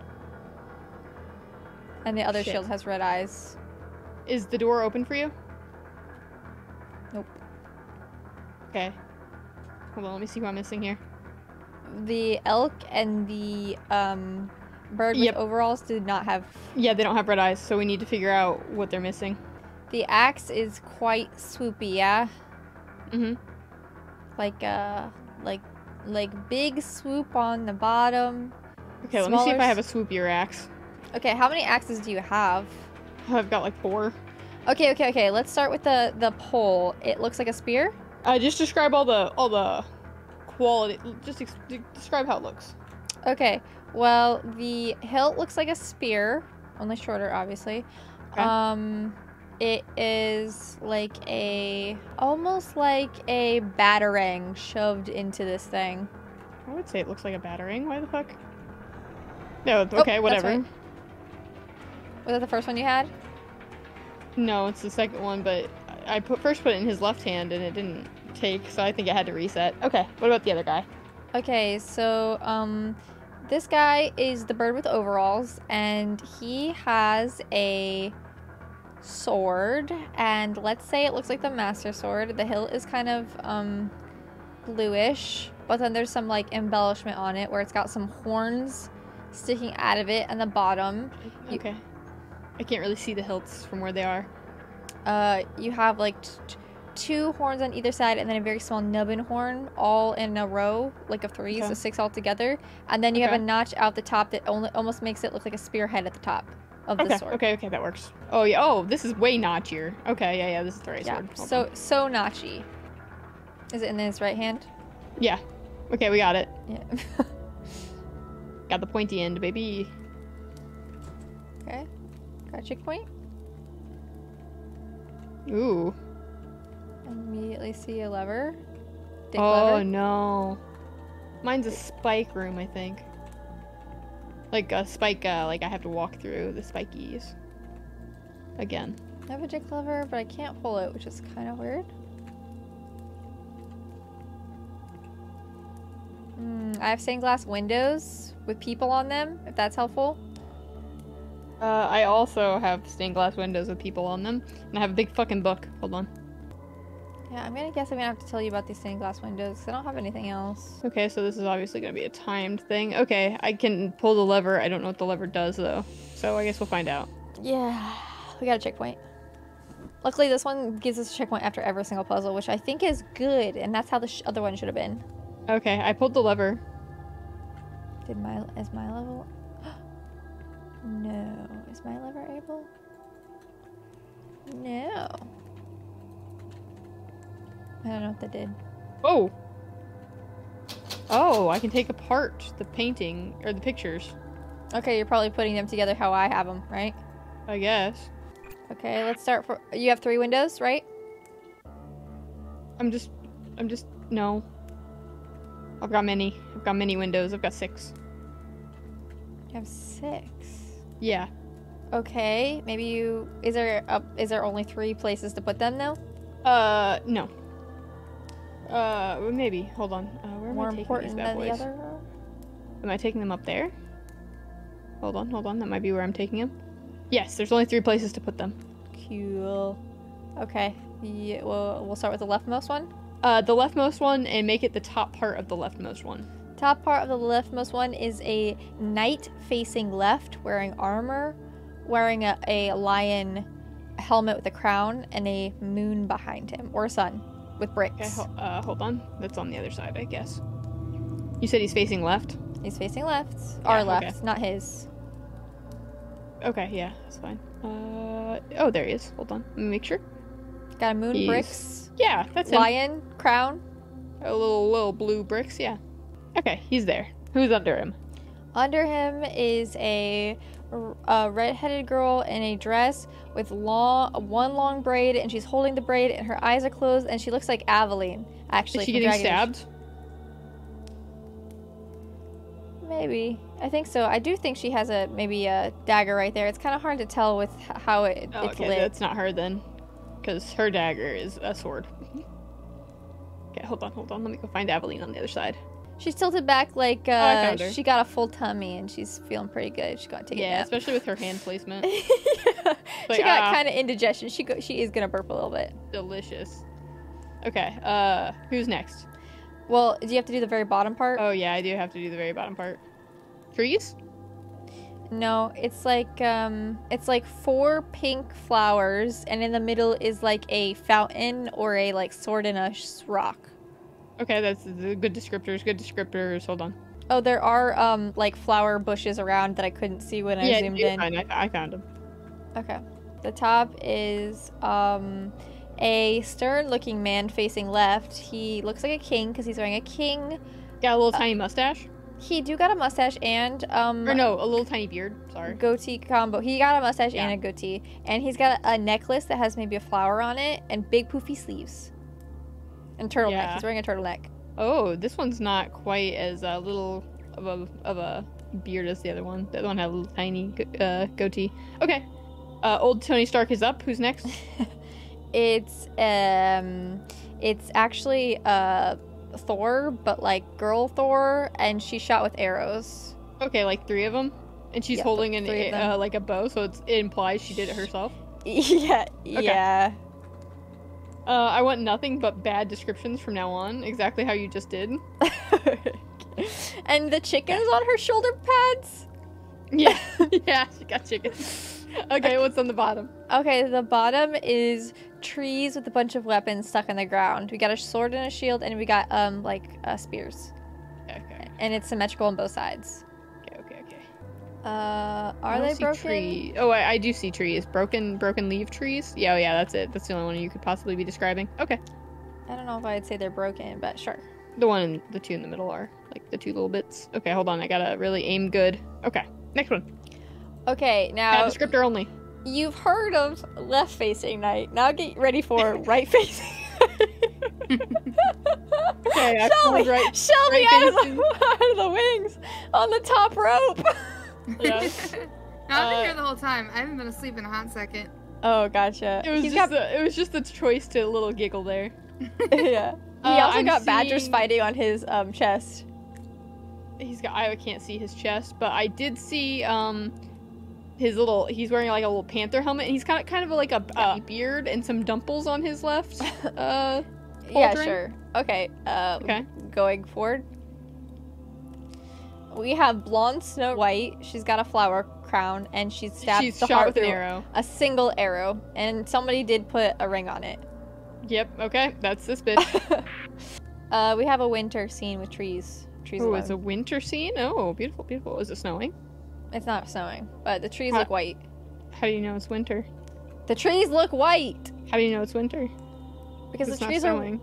S2: And the other
S1: Shit.
S2: shield has red eyes.
S1: Is the door open for you?
S2: Nope.
S1: Okay. Hold on, let me see who I'm missing here.
S2: The elk and the um, bird with
S1: Yep.
S2: overalls did not have.
S1: Yeah, they don't have red eyes, so we need to figure out what they're missing.
S2: The axe is quite swoopy, yeah?
S1: Mm-hmm.
S2: Like, uh, like, like big swoop on the bottom.
S1: Okay, let me see if I have a swoopier axe.
S2: Okay, how many axes do you have?
S1: I've got like four.
S2: Okay, okay, okay. Let's start with the the pole. It looks like a spear.
S1: Uh, just describe all the all the quality. Just ex- describe how it looks.
S2: Okay. Well, the hilt looks like a spear, only shorter, obviously.
S1: Okay.
S2: Um, it is like a almost like a batarang shoved into this thing.
S1: I would say it looks like a battering. Why the fuck? No,
S2: Oh,
S1: okay,
S2: that's
S1: whatever.
S2: Was that the first one you had?
S1: No, it's the second one, but I put first put it in his left hand and it didn't take, so I think it had to reset. Okay, what about the other guy?
S2: Okay, so um, this guy is the bird with overalls, and he has a sword, and let's say it looks like the Master Sword. The hilt is kind of um, bluish, but then there's some like embellishment on it where it's got some horns sticking out of it, and the bottom You-
S1: Okay. I can't really see the hilts from where they are.
S2: Uh, you have like two horns on either side, and then a very small nubbin horn, all in a row, like of three, so six all together. And then you have a notch out the top that only almost makes it look like a spearhead at the top of the
S1: Okay,
S2: sword.
S1: okay, okay, that works. Oh yeah. Oh, this is way notchier. Okay, yeah, yeah. This is the right
S2: Yeah.
S1: sword. Hold
S2: So
S1: on.
S2: so notchy. Is it in his right hand?
S1: yeah. Okay, we got it.
S2: Yeah.
S1: Got the pointy end, baby.
S2: okay. Got a chick point.
S1: Ooh.
S2: Immediately see a lever. Dick
S1: oh
S2: lever.
S1: no. Mine's a spike room, I think. Like a spike, uh, like I have to walk through the spikies. Again.
S2: I have a dick lever, but I can't pull it, which is kind of weird. Hmm, I have stained glass windows with people on them, if that's helpful.
S1: Uh, I also have stained glass windows with people on them, and I have a big fucking book. Hold on.
S2: Yeah, I'm gonna guess I'm gonna have to tell you about these stained glass windows 'cause I don't have anything else.
S1: Okay, so this is obviously gonna be a timed thing. Okay, I can pull the lever. I don't know what the lever does though, so I guess we'll find out.
S2: Yeah, we got a checkpoint. Luckily, this one gives us a checkpoint after every single puzzle, which I think is good, and that's how the sh- other one should have been.
S1: Okay, I pulled the lever.
S2: Did my is my level? No, is my lever able? No. I don't know what that did.
S1: Oh. Oh, I can take apart the painting or the pictures.
S2: Okay, you're probably putting them together how I have them, right?
S1: I guess.
S2: Okay, let's start for. You have three windows, right?
S1: I'm just. I'm just. No. I've got many. I've got many windows. I've got six.
S2: You have six.
S1: Yeah.
S2: Okay, maybe you. Is there a, is there only three places to put them though?
S1: Uh, no. Uh, maybe. Hold on. Uh, where am
S2: More
S1: I taking
S2: important
S1: these bad
S2: than the other?
S1: Am I taking them up there? Hold on, hold on. That might be where I'm taking them. Yes, there's only three places to put them.
S2: Cool. Okay. Yeah, well, we'll start with the leftmost one.
S1: Uh, the leftmost one and make it the top part of the leftmost one.
S2: Top part of the leftmost one is a knight facing left, wearing armor, wearing a, a lion helmet with a crown, and a moon behind him, or a sun with bricks.
S1: Okay, uh, hold on. That's on the other side, I guess. You said he's facing left?
S2: He's facing left.
S1: Yeah,
S2: Our
S1: okay.
S2: left, not his.
S1: Okay, yeah, that's fine. Uh, oh, there he is. Hold on. Let me make sure.
S2: Got a moon
S1: He's-
S2: bricks,
S1: Yeah, that's him.
S2: lion, crown.
S1: A little, little blue bricks, yeah. Okay, he's there. Who's under him?
S2: Under him is a, a red-headed girl in a dress with long one long braid, and she's holding the braid, and her eyes are closed, and she looks like Aveline. Actually,
S1: Is she getting
S2: Dragon Age.
S1: stabbed?
S2: Maybe. I think so. I do think she has a maybe a dagger right there. It's kind of hard to tell with how it,
S1: Oh,
S2: it's
S1: okay,
S2: lit.
S1: that's not her then. Because her dagger is a sword. okay, hold on, hold on. Let me go find Aveline on the other side.
S2: She's tilted back like uh,
S1: found her.
S2: she got a full tummy and she's feeling pretty good. She got to take
S1: yeah,
S2: nap.
S1: especially with her hand placement.
S2: Yeah.
S1: Like,
S2: she got
S1: ah.
S2: kind of indigestion. She go- she is gonna burp a little bit.
S1: Delicious. Okay, uh, who's next?
S2: Well, do you have to do the very bottom part?
S1: Oh, yeah, I do have to do the very bottom part. Trees?
S2: No, it's like um it's like four pink flowers and in the middle is like a fountain or a like sword in a s- rock.
S1: Okay, that's the good descriptors, good descriptors. Hold on.
S2: Oh, there are um like flower bushes around that I couldn't see when I
S1: yeah,
S2: zoomed in.
S1: fine. I, I found them.
S2: Okay. The top is um a stern looking man facing left. He looks like a king because he's wearing a king.
S1: Got a
S2: Uh,
S1: little tiny mustache.
S2: He do got a mustache and um
S1: Or no, a little tiny beard. Sorry.
S2: goatee combo. He got a mustache
S1: Yeah.
S2: and a goatee, and he's got a, a necklace that has maybe a flower on it and big poofy sleeves. And turtleneck.
S1: Yeah.
S2: He's wearing a turtleneck.
S1: Oh, this one's not quite as uh, little of a of a beard as the other one. The other one had a little tiny go- uh, goatee. Okay. Uh, old Tony Stark is up. Who's next?
S2: It's um, it's actually uh Thor, but like girl Thor, and she's shot with arrows.
S1: Okay, like three of them, and she's
S2: Yep,
S1: holding an
S2: three of them.
S1: uh, like a bow, so it's, it implies she did it herself.
S2: Yeah, yeah.
S1: Uh, I want nothing but bad descriptions from now on, exactly how you just did.
S2: and the chicken's on her shoulder pads.
S1: Yeah, yeah, she got chickens. Okay, what's on the bottom?
S2: Okay, the bottom is trees with a bunch of weapons stuck in the ground. We got a sword and a shield, and we got um like uh, spears,
S1: Okay,
S2: and it's symmetrical on both sides. Uh, are they broken?
S1: Tree. Oh, I, I do see trees. Broken, broken leaf trees. Yeah, oh, yeah, that's it. That's the only one you could possibly be describing. Okay,
S2: I don't know if I'd say they're broken, but sure.
S1: the one, the two in the middle are like the two little bits. Okay, hold on. I gotta really aim good. Okay, next one.
S2: Okay, now
S1: descriptor only.
S2: you've heard of left facing night. Now get ready for right facing.
S1: Okay, Shelbi, right.
S2: Shelbi
S1: right
S2: out, of the, out of the wings on the top rope.
S1: Yes.
S3: No, I've been
S1: Uh,
S3: here the whole time. I haven't been asleep in a hot second.
S2: oh, gotcha.
S1: It was
S2: He's
S1: just
S2: got
S1: a, it was just a choice to a little giggle there.
S2: yeah. He
S1: Uh,
S2: also
S1: I'm
S2: got badgers fighting on his um chest.
S1: He's got I can't see his chest, but I did see um his little he's wearing like a little panther helmet and he's got kind of like a, a beard and some dumples on his left. Uh
S2: Yeah, sure. Okay. Uh,
S1: Okay.
S2: Going forward, we have blonde Snow White. She's got a flower crown, and she's stabbed
S1: she's
S2: the
S1: shot
S2: heart
S1: with an
S2: through
S1: arrow.
S2: a single arrow. And somebody did put a ring on it.
S1: Yep, okay, that's this bitch.
S2: uh, we have a winter scene with trees. Trees
S1: oh,
S2: alone.
S1: it's a winter scene? Oh, beautiful, beautiful. Is it snowing?
S2: It's not snowing, but the trees
S1: Huh.
S2: look white.
S1: How do you know it's winter?
S2: The trees look white
S1: How do you know it's winter?
S2: because
S1: it's
S2: the
S1: not
S2: trees
S1: snowing.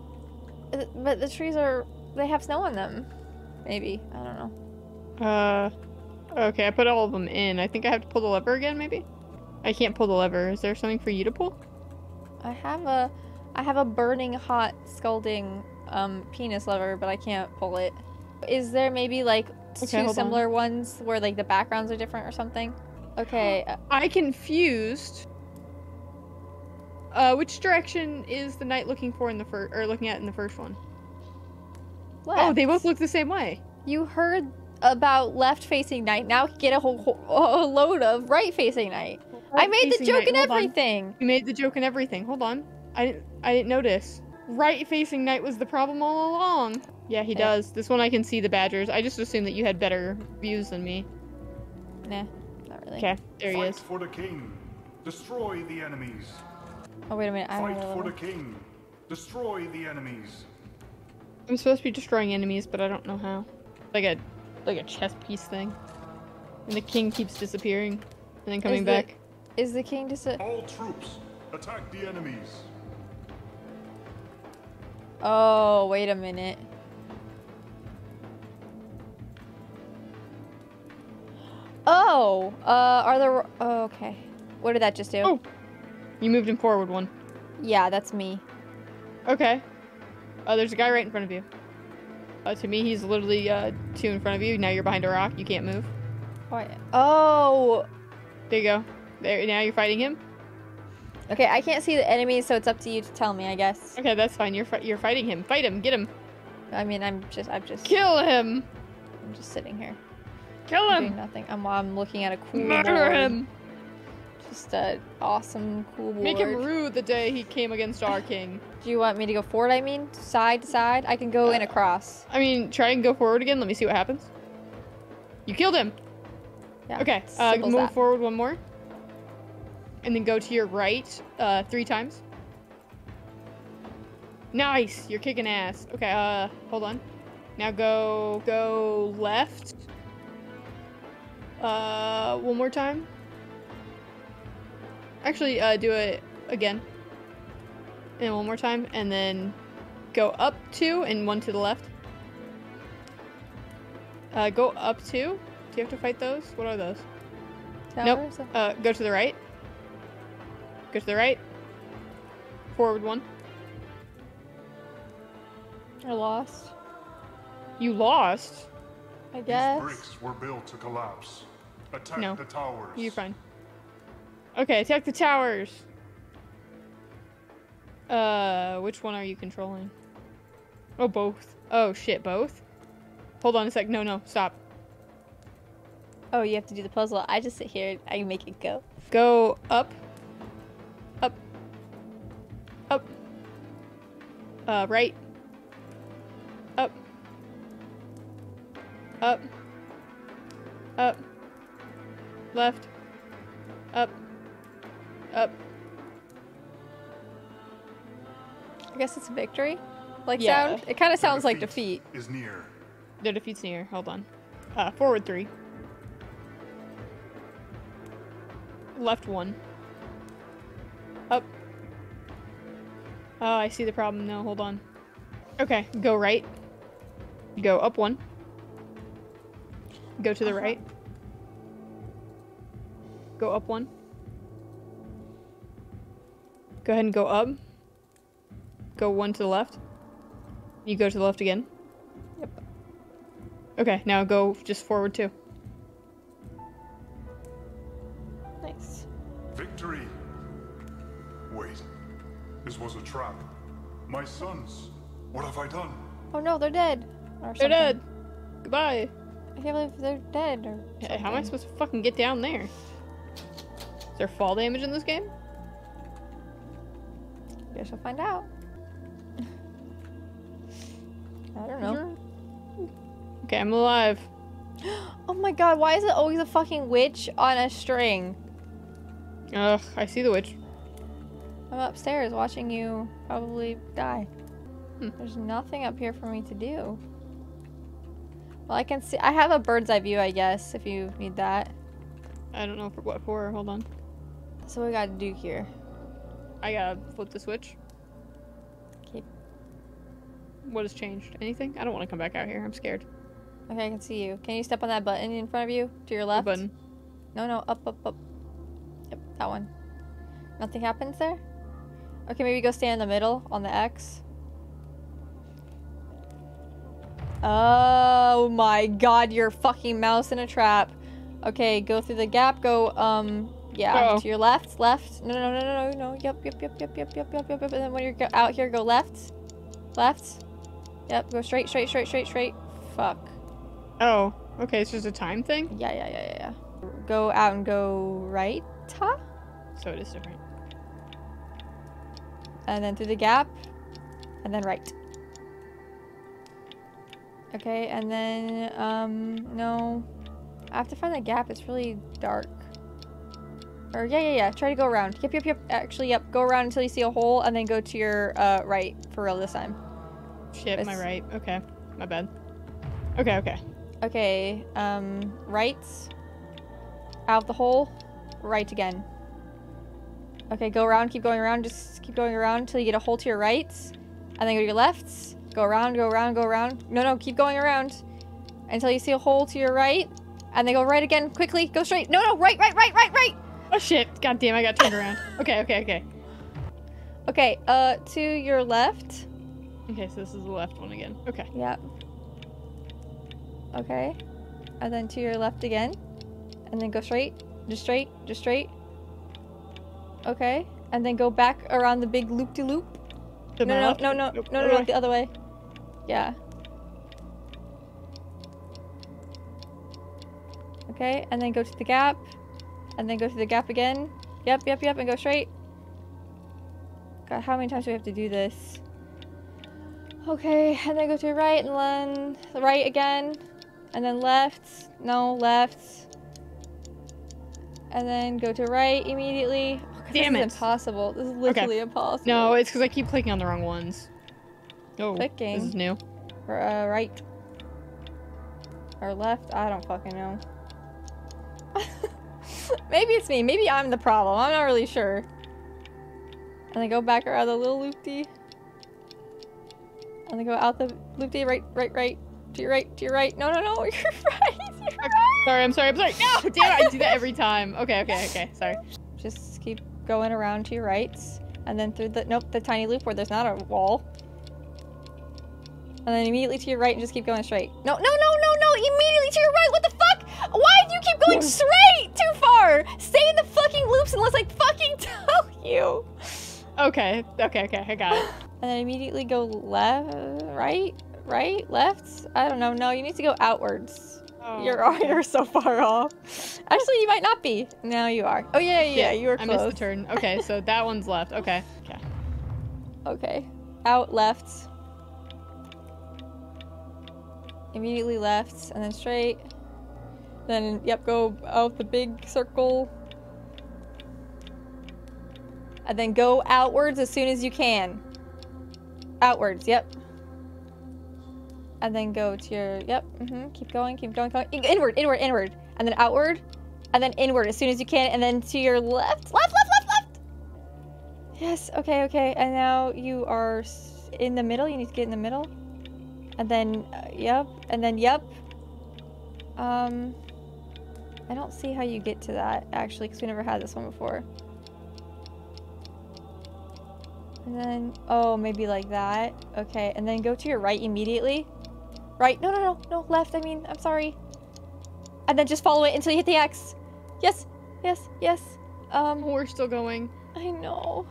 S2: are. uh, But the trees are. They have snow on them. Maybe I don't know.
S1: Uh okay, I put all of them in. I think I have to pull the lever again, maybe? I can't pull the lever. Is there something for you to pull?
S2: I have a, I have a burning hot scalding um penis lever, but I can't pull it. Is there maybe like
S1: Okay,
S2: two
S1: hold on.
S2: similar ones where like the backgrounds are different or something? Okay. uh,
S1: I confused. Uh, which direction is the knight looking for in the first, or looking at in the first one? Oh, they both look the same way.
S2: You heard about left facing night. Now get a whole, whole a load of right facing night. I made the joke
S1: knight-
S2: and
S1: hold on.
S2: everything.
S1: You made the joke and everything. Hold on. I didn't. I didn't notice. Right facing knight was the problem all along. Yeah, he
S2: Yeah.
S1: does. This one I can see the badgers. I just assumed that you had better views than me.
S2: Nah, not really.
S1: Okay, there he
S4: Fight
S1: is.
S4: for the king. Destroy the enemies.
S2: Oh wait a minute. I
S4: Fight for the king. Destroy the enemies.
S1: I'm supposed to be destroying enemies, but I don't know how. Like a, like a chess piece thing. And the king keeps disappearing, and then coming
S2: Is the-
S1: back.
S2: Is the king just a?
S4: All troops, attack the enemies.
S2: Oh wait a minute. Oh, uh, are there? Oh, okay. What did that just do?
S1: Oh. You moved him forward one.
S2: Yeah, that's me.
S1: Okay. Oh, there's a guy right in front of you. Uh, to me, he's literally uh, two in front of you. Now you're behind a rock. You can't move.
S2: Oh, Oh,
S1: There you go. There. Now you're fighting him.
S2: okay. I can't see the enemies, so it's up to you to tell me. I guess.
S1: Okay, that's fine. You're you're fighting him. Fight him. Get him.
S2: I mean, I'm just, I'm just,
S1: Kill him.
S2: I'm just sitting here
S1: Kill
S2: doing
S1: him.
S2: nothing. I'm, I'm looking at a cool
S1: Murder
S2: board.
S1: him.
S2: Just a awesome cool board.
S1: Make him rue the day he came against our king.
S2: Do you want me to go forward? I mean, side to side. I can go in
S1: Uh,
S2: across.
S1: I mean, try and go forward again. Let me see what happens. You killed him.
S2: Yeah.
S1: Okay. Uh, move
S2: that.
S1: forward one more. And then go to your right uh, three times. Nice. You're kicking ass. Okay. Uh, hold on. Now go go left. Uh, one more time. Actually, uh, do it again. And one more time, and then go up two and one to the left. Uh, go up two. Do you have to fight those? What are those? Nope.
S2: Towers?
S1: Uh, go to the right. Go to the right. Forward one.
S2: I lost.
S1: You lost.
S2: I
S4: These
S2: guess.
S4: bricks were built to collapse. Attack
S1: No.
S4: the towers.
S1: You're fine. Okay, attack the towers. Uh, which one are you controlling? Oh, both. Oh, shit, both? Hold on a sec. No, no, stop.
S2: Oh, you have to do the puzzle. I just sit here and I make it go.
S1: Go up. Up. Up. Uh, right. Up. Up. Up. Left. Up. Up.
S2: Guess it's a victory. Like
S1: Yeah.
S2: sound. It kind of sounds like
S4: Defeat
S2: defeat.
S4: Is near.
S1: The defeat's near. Hold on. Uh, forward three. Left one. Up. Oh, I see the problem now. Hold on. Okay, go right. Go up one. Go to the
S2: Uh-huh.
S1: right. Go up one. Go ahead and go up. Go one to the left. You go to the left again.
S2: Yep.
S1: Okay, now go just forward two.
S2: Nice.
S4: Victory. Wait. This was a trap. My sons. What have I done?
S2: Oh no, they're dead. Or
S1: They're dead. Goodbye.
S2: I can't believe they're dead. Or
S1: Hey, How am I supposed to fucking get down there? Is there fall damage in this game?
S2: Guess we'll find out. I don't know.
S1: Okay, I'm alive.
S2: Oh my god, why is it always a fucking witch on a string?
S1: Ugh, I see the witch.
S2: I'm upstairs watching you probably die.
S1: Hmm.
S2: There's nothing up here for me to do. Well, I can see. I have a bird's eye view, I guess, if you need that.
S1: I don't know for what for. Hold on.
S2: So what we gotta do here?
S1: I gotta flip the switch. What has changed? Anything? I don't want to come back out here. I'm scared.
S2: Okay, I can see you. Can you step on that button in front of you to your left?
S1: button.
S2: No, no, up, up, up. Yep, that one. Nothing happens there? Okay, maybe go stand in the middle on the X. Oh my god, you're a fucking mouse in a trap. Okay, go through the gap, go, um, yeah,
S1: Uh-oh.
S2: to your left, left. No, no, no, no, no, no, yep, yep, yep, yep, yep, yep, yep, yep, yep. And then when you're out here, go left, left. Yep, go straight, straight, straight, straight, straight. Fuck.
S1: Oh, okay. It's just a time thing.
S2: Yeah, yeah, yeah, yeah, yeah. Go out and go right, huh?
S1: So it is different.
S2: and then through the gap, and then right. Okay, and then, um, no. I have to find the gap, it's really dark. Or, yeah, yeah, yeah, try to go around. Yep, yep, yep, actually, yep, go around until you see a hole, and then go to your, uh, right, for real this time.
S1: Shit, my right. Okay, my bad. Okay, okay.
S2: Okay, um, right, out of the hole, right again. Okay, go around, keep going around, just keep going around until you get a hole to your right, and then go to your left. Go around, go around, go around. No, no, keep going around until you see a hole to your right, and then go right again, quickly, go straight. No, no, right, right, right, right, right.
S1: Oh shit! God damn! I got turned around. Okay, okay, okay.
S2: Okay, uh, to your left.
S1: Okay, so this is the left one again. Okay.
S2: Yep. Okay, and then to your left again, and then go straight, just straight, just straight. Okay, and then go back around the big loop de loop. No, no, no, no, no, no, no,
S1: way.
S2: the other way. Yeah. Okay, and then go to the gap, and then go to the gap again. Yep, yep, yep, and go straight. God, how many times do we have to do this? Okay, and then go to right, and then right again, and then left. No, left. And then go to right immediately. Oh,
S1: Damn
S2: this
S1: it.
S2: is impossible. This is literally impossible.
S1: No, it's because I keep clicking on the wrong ones. Oh,
S2: Clicking.
S1: this is new.
S2: Or, uh, right. Or left. I don't fucking know. Maybe it's me. Maybe I'm the problem. I'm not really sure. And then go back around the little loopty. And then go out the loopty. Right, right, right. To your right, to your right. No, no, no. You're right. You're right.
S1: Sorry, I'm sorry, I'm sorry. No, damn it, I do that every time. Okay, okay, okay. Sorry.
S2: Just keep going around to your right. And then through the, nope, the tiny loop where there's not a wall. And then immediately to your right and just keep going straight. No, no, no, no, no! Immediately to your right! What the fuck? Why do you keep going straight? Too far! Stay in the fucking loops unless I fucking tell you!
S1: Okay, okay, okay. I got it.
S2: And then immediately go left, right, right, left? I don't know. No, you need to go outwards.
S1: Oh,
S2: You're you're so far off. Actually, you might not be. Now you are. Oh yeah, yeah, yeah you were
S1: I
S2: close.
S1: missed the turn. Okay, so that one's left. Okay. Okay.
S2: Okay. out left. Immediately left, and then straight. Then, yep, go out the big circle. And then go outwards as soon as you can. Outwards, yep. And then go to your, yep, mm -hmm, keep going, keep going, going. Inward, inward, inward. And then outward. And then inward as soon as you can. And then to your left, left, left, left, left. Yes, okay, okay. And now you are in the middle. You need to get in the middle. And then, uh, yep. And then, yep. Um, I don't see how you get to that, actually, because we never had this one before. And then, oh, maybe like that. Okay, and then go to your right immediately. Right, no, no, no, no, left, I mean, I'm sorry. And then just follow it until you hit the X. Yes, yes, yes. Um,
S1: We're still going.
S2: I know.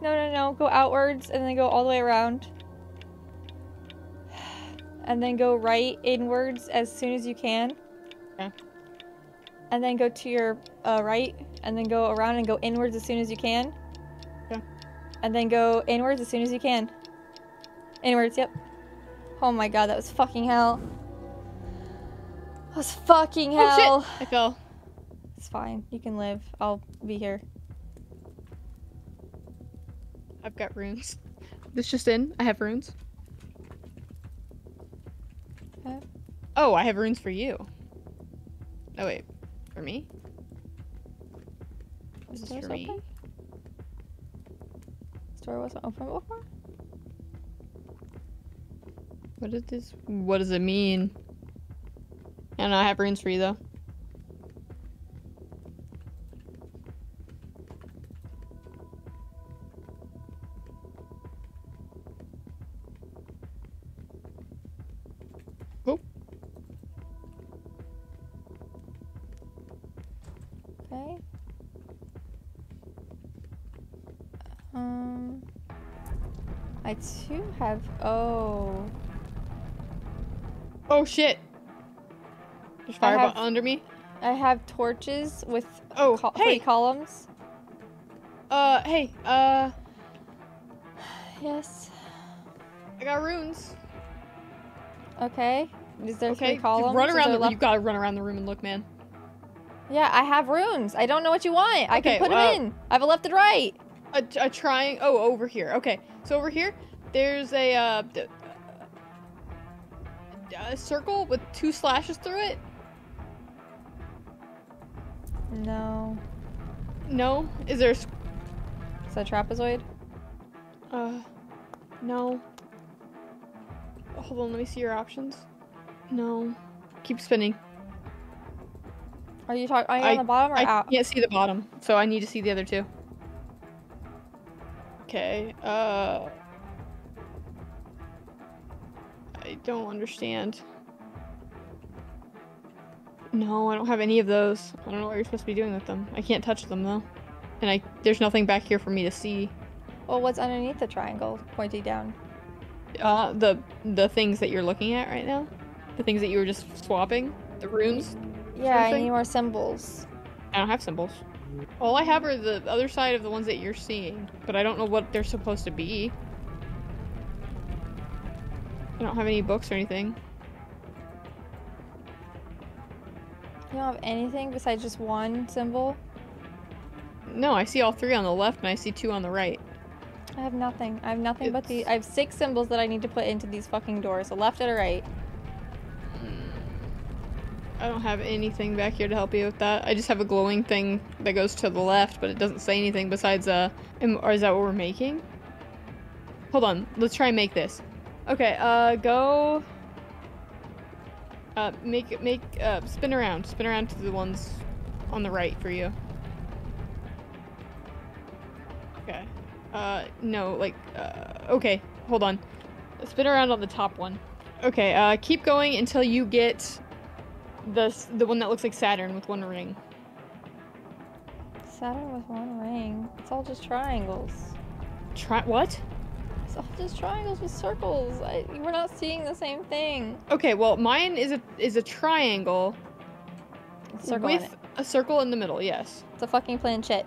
S2: No, no, no. Go outwards and then go all the way around. And then go right inwards as soon as you can.
S1: Okay.
S2: And then go to your uh, right and then go around and go inwards as soon as you can. And then go inwards as soon as you can. Inwards, yep. Oh my god, that was fucking hell. That was fucking hell.
S1: Oh shit! I fell.
S2: It's fine. You can live. I'll be here.
S1: I've got runes. This just in. I have runes.
S2: Okay.
S1: Oh, I have runes for you. Oh wait, for me? This is for me.
S2: Store wasn't open before?
S1: What is this? What does it mean? And. I have runes for you though.
S2: Have. Oh.
S1: oh shit! There's
S2: I
S1: fire
S2: have-
S1: under me.
S2: I have torches with
S1: Oh,
S2: col-
S1: hey!
S2: columns.
S1: Uh, hey, uh,
S2: Yes.
S1: I got runes.
S2: Okay. Is there
S1: Okay,
S2: three columns?
S1: run around the. You gotta run around the room and look, man.
S2: Yeah, I have runes. I don't know what you want. I can put
S1: well-
S2: them in. I have a left and right.
S1: A, a trying. Oh, over here. Okay, so over here, there's a uh, d- a circle with two slashes through it.
S2: No.
S1: No, is there? a
S2: Is that trapezoid?
S1: Uh, no. Hold on, let me see your options. No, keep spinning.
S2: Are you talking? Are you
S1: I-
S2: on the bottom or
S1: I
S2: out?
S1: can't see the bottom, so I need to see the other two. Okay. Uh. I don't understand. No, I don't have any of those. I don't know what you're supposed to be doing with them. I can't touch them though, and I there's nothing back here for me to see.
S2: Well, what's underneath the triangle pointing down?
S1: Uh, the the things that you're looking at right now, the things that you were just swapping, the runes.
S2: Yeah, I need more symbols.
S1: I don't have symbols. All I have are the other side of the ones that you're seeing, but I don't know what they're supposed to be. I don't have any books or anything.
S2: You don't have anything besides just one symbol?
S1: No, I see all three on the left and I see two on the right.
S2: I have nothing. I have nothing but the. I have six symbols that I need to put into these fucking doors. A left and a right.
S1: I don't have anything back here to help you with that. I just have a glowing thing that goes to the left, but it doesn't say anything besides uh or is that what we're making? Hold on, let's try and make this. Okay, uh go uh make it make uh spin around. Spin around to the ones on the right for you. Okay. Uh no, like uh okay, hold on. Spin around on the top one. Okay, uh keep going until you get the the one that looks like Saturn with one ring.
S2: Saturn with one ring. It's all just triangles.
S1: Try what?
S2: It's all just triangles with circles. I, we're not seeing the same thing.
S1: Okay, well mine is a is a triangle
S2: Circle
S1: with
S2: it.
S1: a circle in the middle. Yes.
S2: It's a fucking planchette.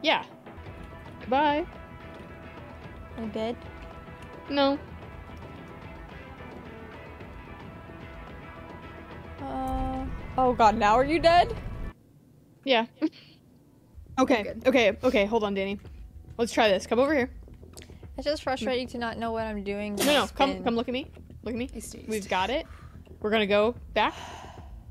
S1: Yeah. Bye.
S2: You good?
S1: No.
S2: Uh. Oh god, now are you dead?
S1: Yeah. okay. Okay. Okay. Hold on, Dani. Let's try this. Come over here.
S2: It's just frustrating to not know what I'm doing.
S1: No, no. Come.
S2: been-
S1: Come. Look at me. Look at me.
S3: He's dazed.
S1: We've got it. We're gonna go back,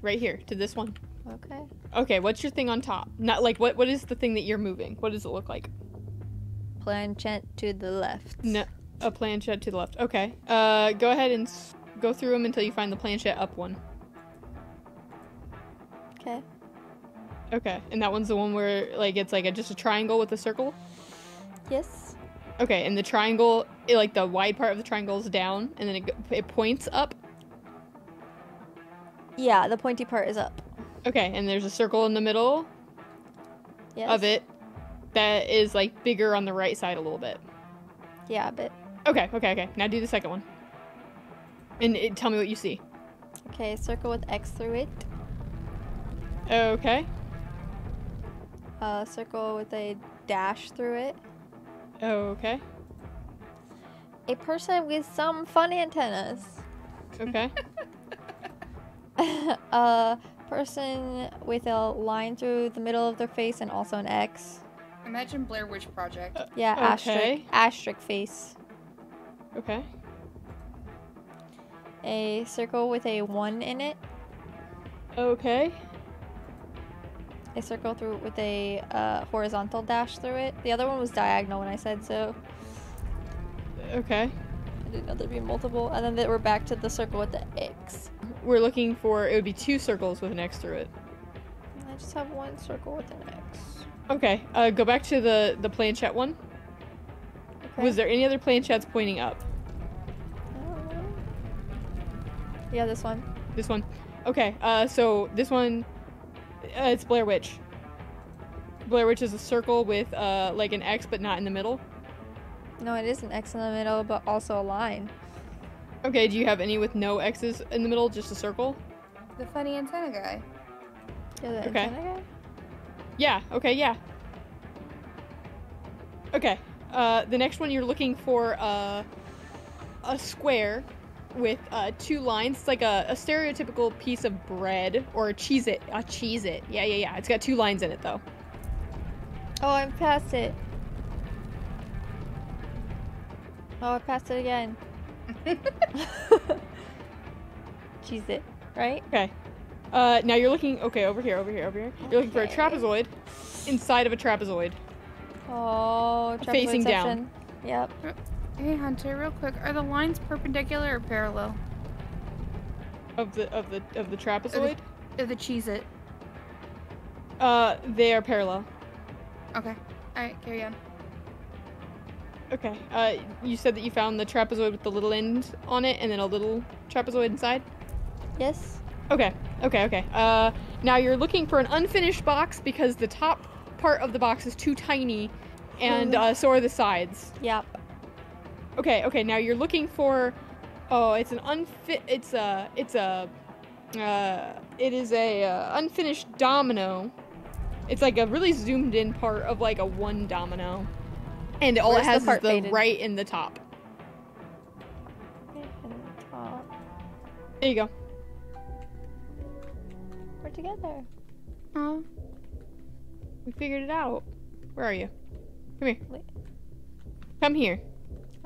S1: right here to this one.
S2: Okay.
S1: Okay. What's your thing on top? Not like what? What is the thing that you're moving? What does it look like?
S2: Planchette to the left.
S1: No. A planchette to the left. Okay. Uh, go ahead and s- go through them until you find the planchette up one.
S2: Okay.
S1: Okay. And that one's the one where like it's like a, just a triangle with a circle.
S2: Yes.
S1: Okay. And the triangle, it, like the wide part of the triangle is down, and then it, it points up.
S2: Yeah, the pointy part is up.
S1: Okay. And there's a circle in the middle
S2: Yes.
S1: of it that is like bigger on the right side a little bit.
S2: Yeah, a bit.
S1: Okay. Okay. Okay. Now do the second one. And it, tell me what you see.
S2: Okay, circle with X through it.
S1: Okay.
S2: Uh, circle with a dash through it.
S1: Okay.
S2: A person with some fun antennas.
S1: Okay.
S2: a person with a line through the middle of their face and also an X.
S3: Imagine Blair Witch Project.
S2: Uh, yeah,
S1: Okay.
S2: asterisk. Asterisk face.
S1: okay.
S2: A circle with a one in it.
S1: Okay.
S2: A circle through with a uh, horizontal dash through it. The other one was diagonal when I said so.
S1: Okay.
S2: I didn't know there'd be multiple. And then they- we're back to the circle with the X.
S1: We're looking for it would be two circles with an X through it.
S2: I just have one circle with an X.
S1: Okay. Uh, go back to the the planchette one.
S2: Okay.
S1: Was there any other planchettes pointing up?
S2: Know. Yeah, this one.
S1: This one. Okay. Uh, so this one, uh, it's Blair Witch. Blair Witch is a circle with uh like an X but not in the middle.
S2: No, it is an X in the middle, but also a line.
S1: Okay. Do you have any with no X's in the middle, just a circle?
S3: The funny antenna guy.
S2: Yeah, the
S1: Okay.
S2: antenna guy?
S1: Yeah. Okay. Yeah. Okay. Uh, the next one you're looking for uh, a square with uh, two lines. It's like a, a stereotypical piece of bread or a Cheez-It. A Cheez-It. Yeah, yeah, yeah. It's got two lines in it though.
S2: Oh, I'm past it. Oh, I passed it again. Cheez-It, right?
S1: Okay. Uh, now you're looking. Okay, over here, over here, over here. You're looking for a trapezoid inside of a trapezoid.
S2: Oh,
S1: Facing down.
S2: Yep.
S3: Hey Hunter, real quick, are the lines perpendicular or parallel?
S1: Of the of the of the trapezoid.
S3: Uh, the Cheez-It.
S1: Uh, they are parallel.
S3: Okay. Alright, carry on.
S1: Okay. Uh, you said that you found the trapezoid with the little end on it, and then a little trapezoid inside.
S2: Yes.
S1: Okay, okay, okay. Uh, now you're looking for an unfinished box because the top part of the box is too tiny, and
S2: Mhm.
S1: uh, so are the sides.
S2: Yep.
S1: Okay, okay. Now you're looking for. Oh, it's an unfit. It's a. It's a. Uh, it is a uh, unfinished domino. It's like a really zoomed in part of like a one domino, and all
S2: Where's
S1: it has
S2: part
S1: is the
S2: faded?
S1: right in the top.
S2: Top.
S1: There you go.
S2: We're together.
S3: Oh,
S1: We figured it out. Where are you? Come here.
S2: Wait.
S1: Come here.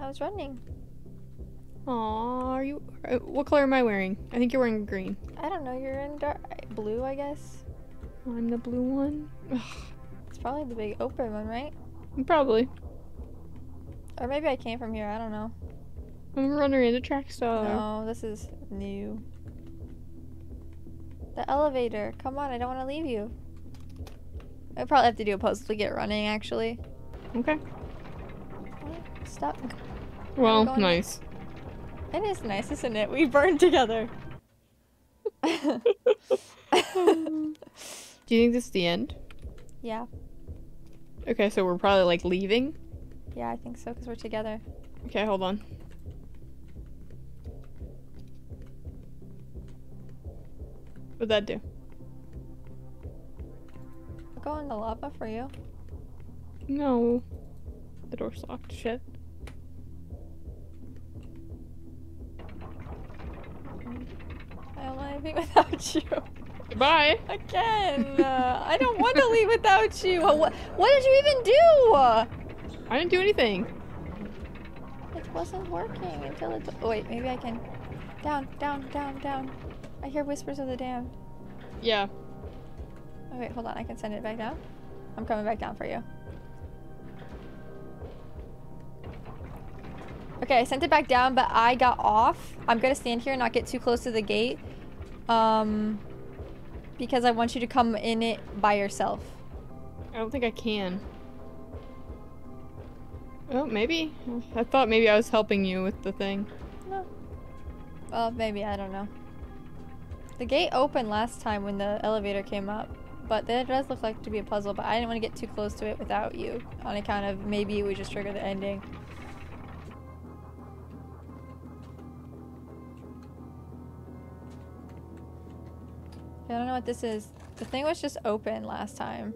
S2: I was running.
S1: Aw, are you? uh, What color am I wearing? I think you're wearing green.
S2: I don't know. You're in dark blue, I guess.
S1: I'm the blue one.
S2: It's probably the big open one, right?
S1: probably.
S2: Or maybe I came from here. I don't know.
S1: I'm a runner in a track star.
S2: No, this is new. The elevator. Come on, I don't want to leave you. I probably have to do a puzzle to get running, actually.
S1: Okay.
S2: Stop.
S1: Well,
S2: going-
S1: nice.
S2: It is nice, isn't it? We burned together.
S1: Do you think this is the end?
S2: yeah,
S1: Okay, so we're probably like leaving.
S2: yeah, I think so, because we're together.
S1: Okay, hold on. What'd that do?
S2: Go in the lava for you.
S1: No. The door's locked. Shit.
S2: Leaving without you.
S1: Goodbye.
S2: Again. Uh, I don't want to leave without you. What, what did you even do?
S1: I didn't do anything.
S2: It wasn't working until it. Oh, wait, maybe I can. Down, down, down, down. I hear whispers of the damned.
S1: Yeah.
S2: Oh, wait, hold on. I can send it back down. I'm coming back down for you. Okay, I sent it back down, but I got off. I'm gonna stand here and not get too close to the gate. Um, because I want you to come in it by yourself.
S1: I don't think I can. Oh, maybe. I thought maybe I was helping you with the thing.
S2: No. Well, maybe, I don't know. The gate opened last time when the elevator came up, but that does look like to be a puzzle, but I didn't want to get too close to it without you, on account of maybe it would just trigger the ending. I don't know what this is. The thing was just open last time.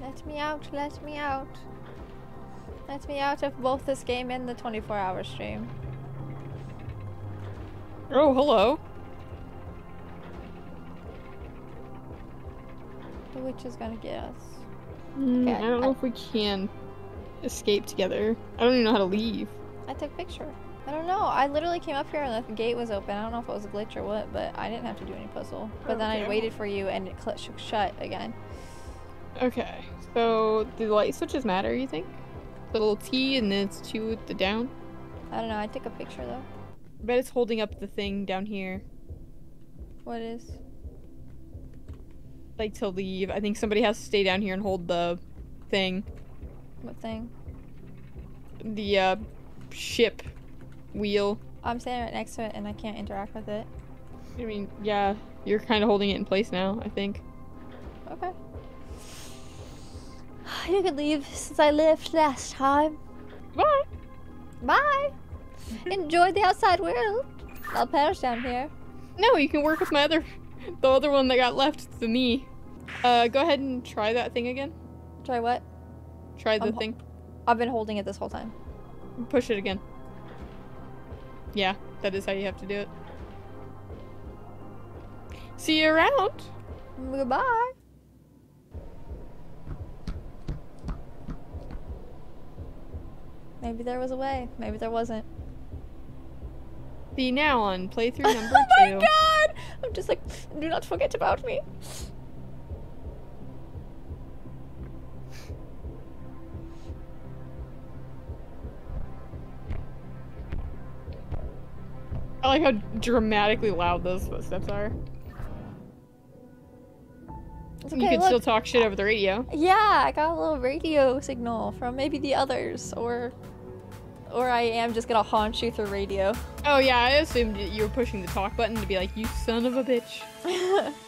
S2: Let me out, let me out. Let me out of both this game and the 24 hour stream.
S1: Oh, hello.
S2: The witch is gonna get us.
S1: Mm,
S2: Okay,
S1: I don't know if we can escape together. I don't even know how to leave.
S2: I took a picture. I don't know. I literally came up here and the gate was open. I don't know if it was a glitch or what, but I didn't have to do any puzzle. But then I waited for you and it cl- shut again.
S1: Okay, so do the light switches matter, you think? The little T and then it's two with the down?
S2: I don't know. I took a picture though.
S1: I bet it's holding up the thing down here.
S2: What is?
S1: Like to leave. I think somebody has to stay down here and hold the thing.
S2: What thing?
S1: The uh ship wheel.
S2: I'm standing right next to it and I can't interact with it.
S1: I mean, yeah, you're kind of holding it in place now, I think.
S2: Okay. You can leave since I left last time.
S1: Bye.
S2: Bye. Enjoy the outside world. I'll perish down here.
S1: No, you can work with my other, the other one that got left, the me. Uh, go ahead and try that thing again.
S2: Try what?
S1: Try the
S2: I'm
S1: thing.
S2: I've been holding it this whole time.
S1: Push it again. Yeah, that is how you have to do it. See you around.
S2: Goodbye. Maybe there was a way. Maybe there wasn't.
S1: See now on playthrough oh number two.
S2: oh my god! I'm just like, do not forget about me.
S1: I like how dramatically loud those footsteps are.
S2: It's
S1: you
S2: okay,
S1: can
S2: look.
S1: still talk shit over the radio.
S2: Yeah, I got a little radio signal from maybe the others, or, or I am just gonna haunt you through radio.
S1: Oh yeah, I assumed you were pushing the talk button to be like, you son of a bitch.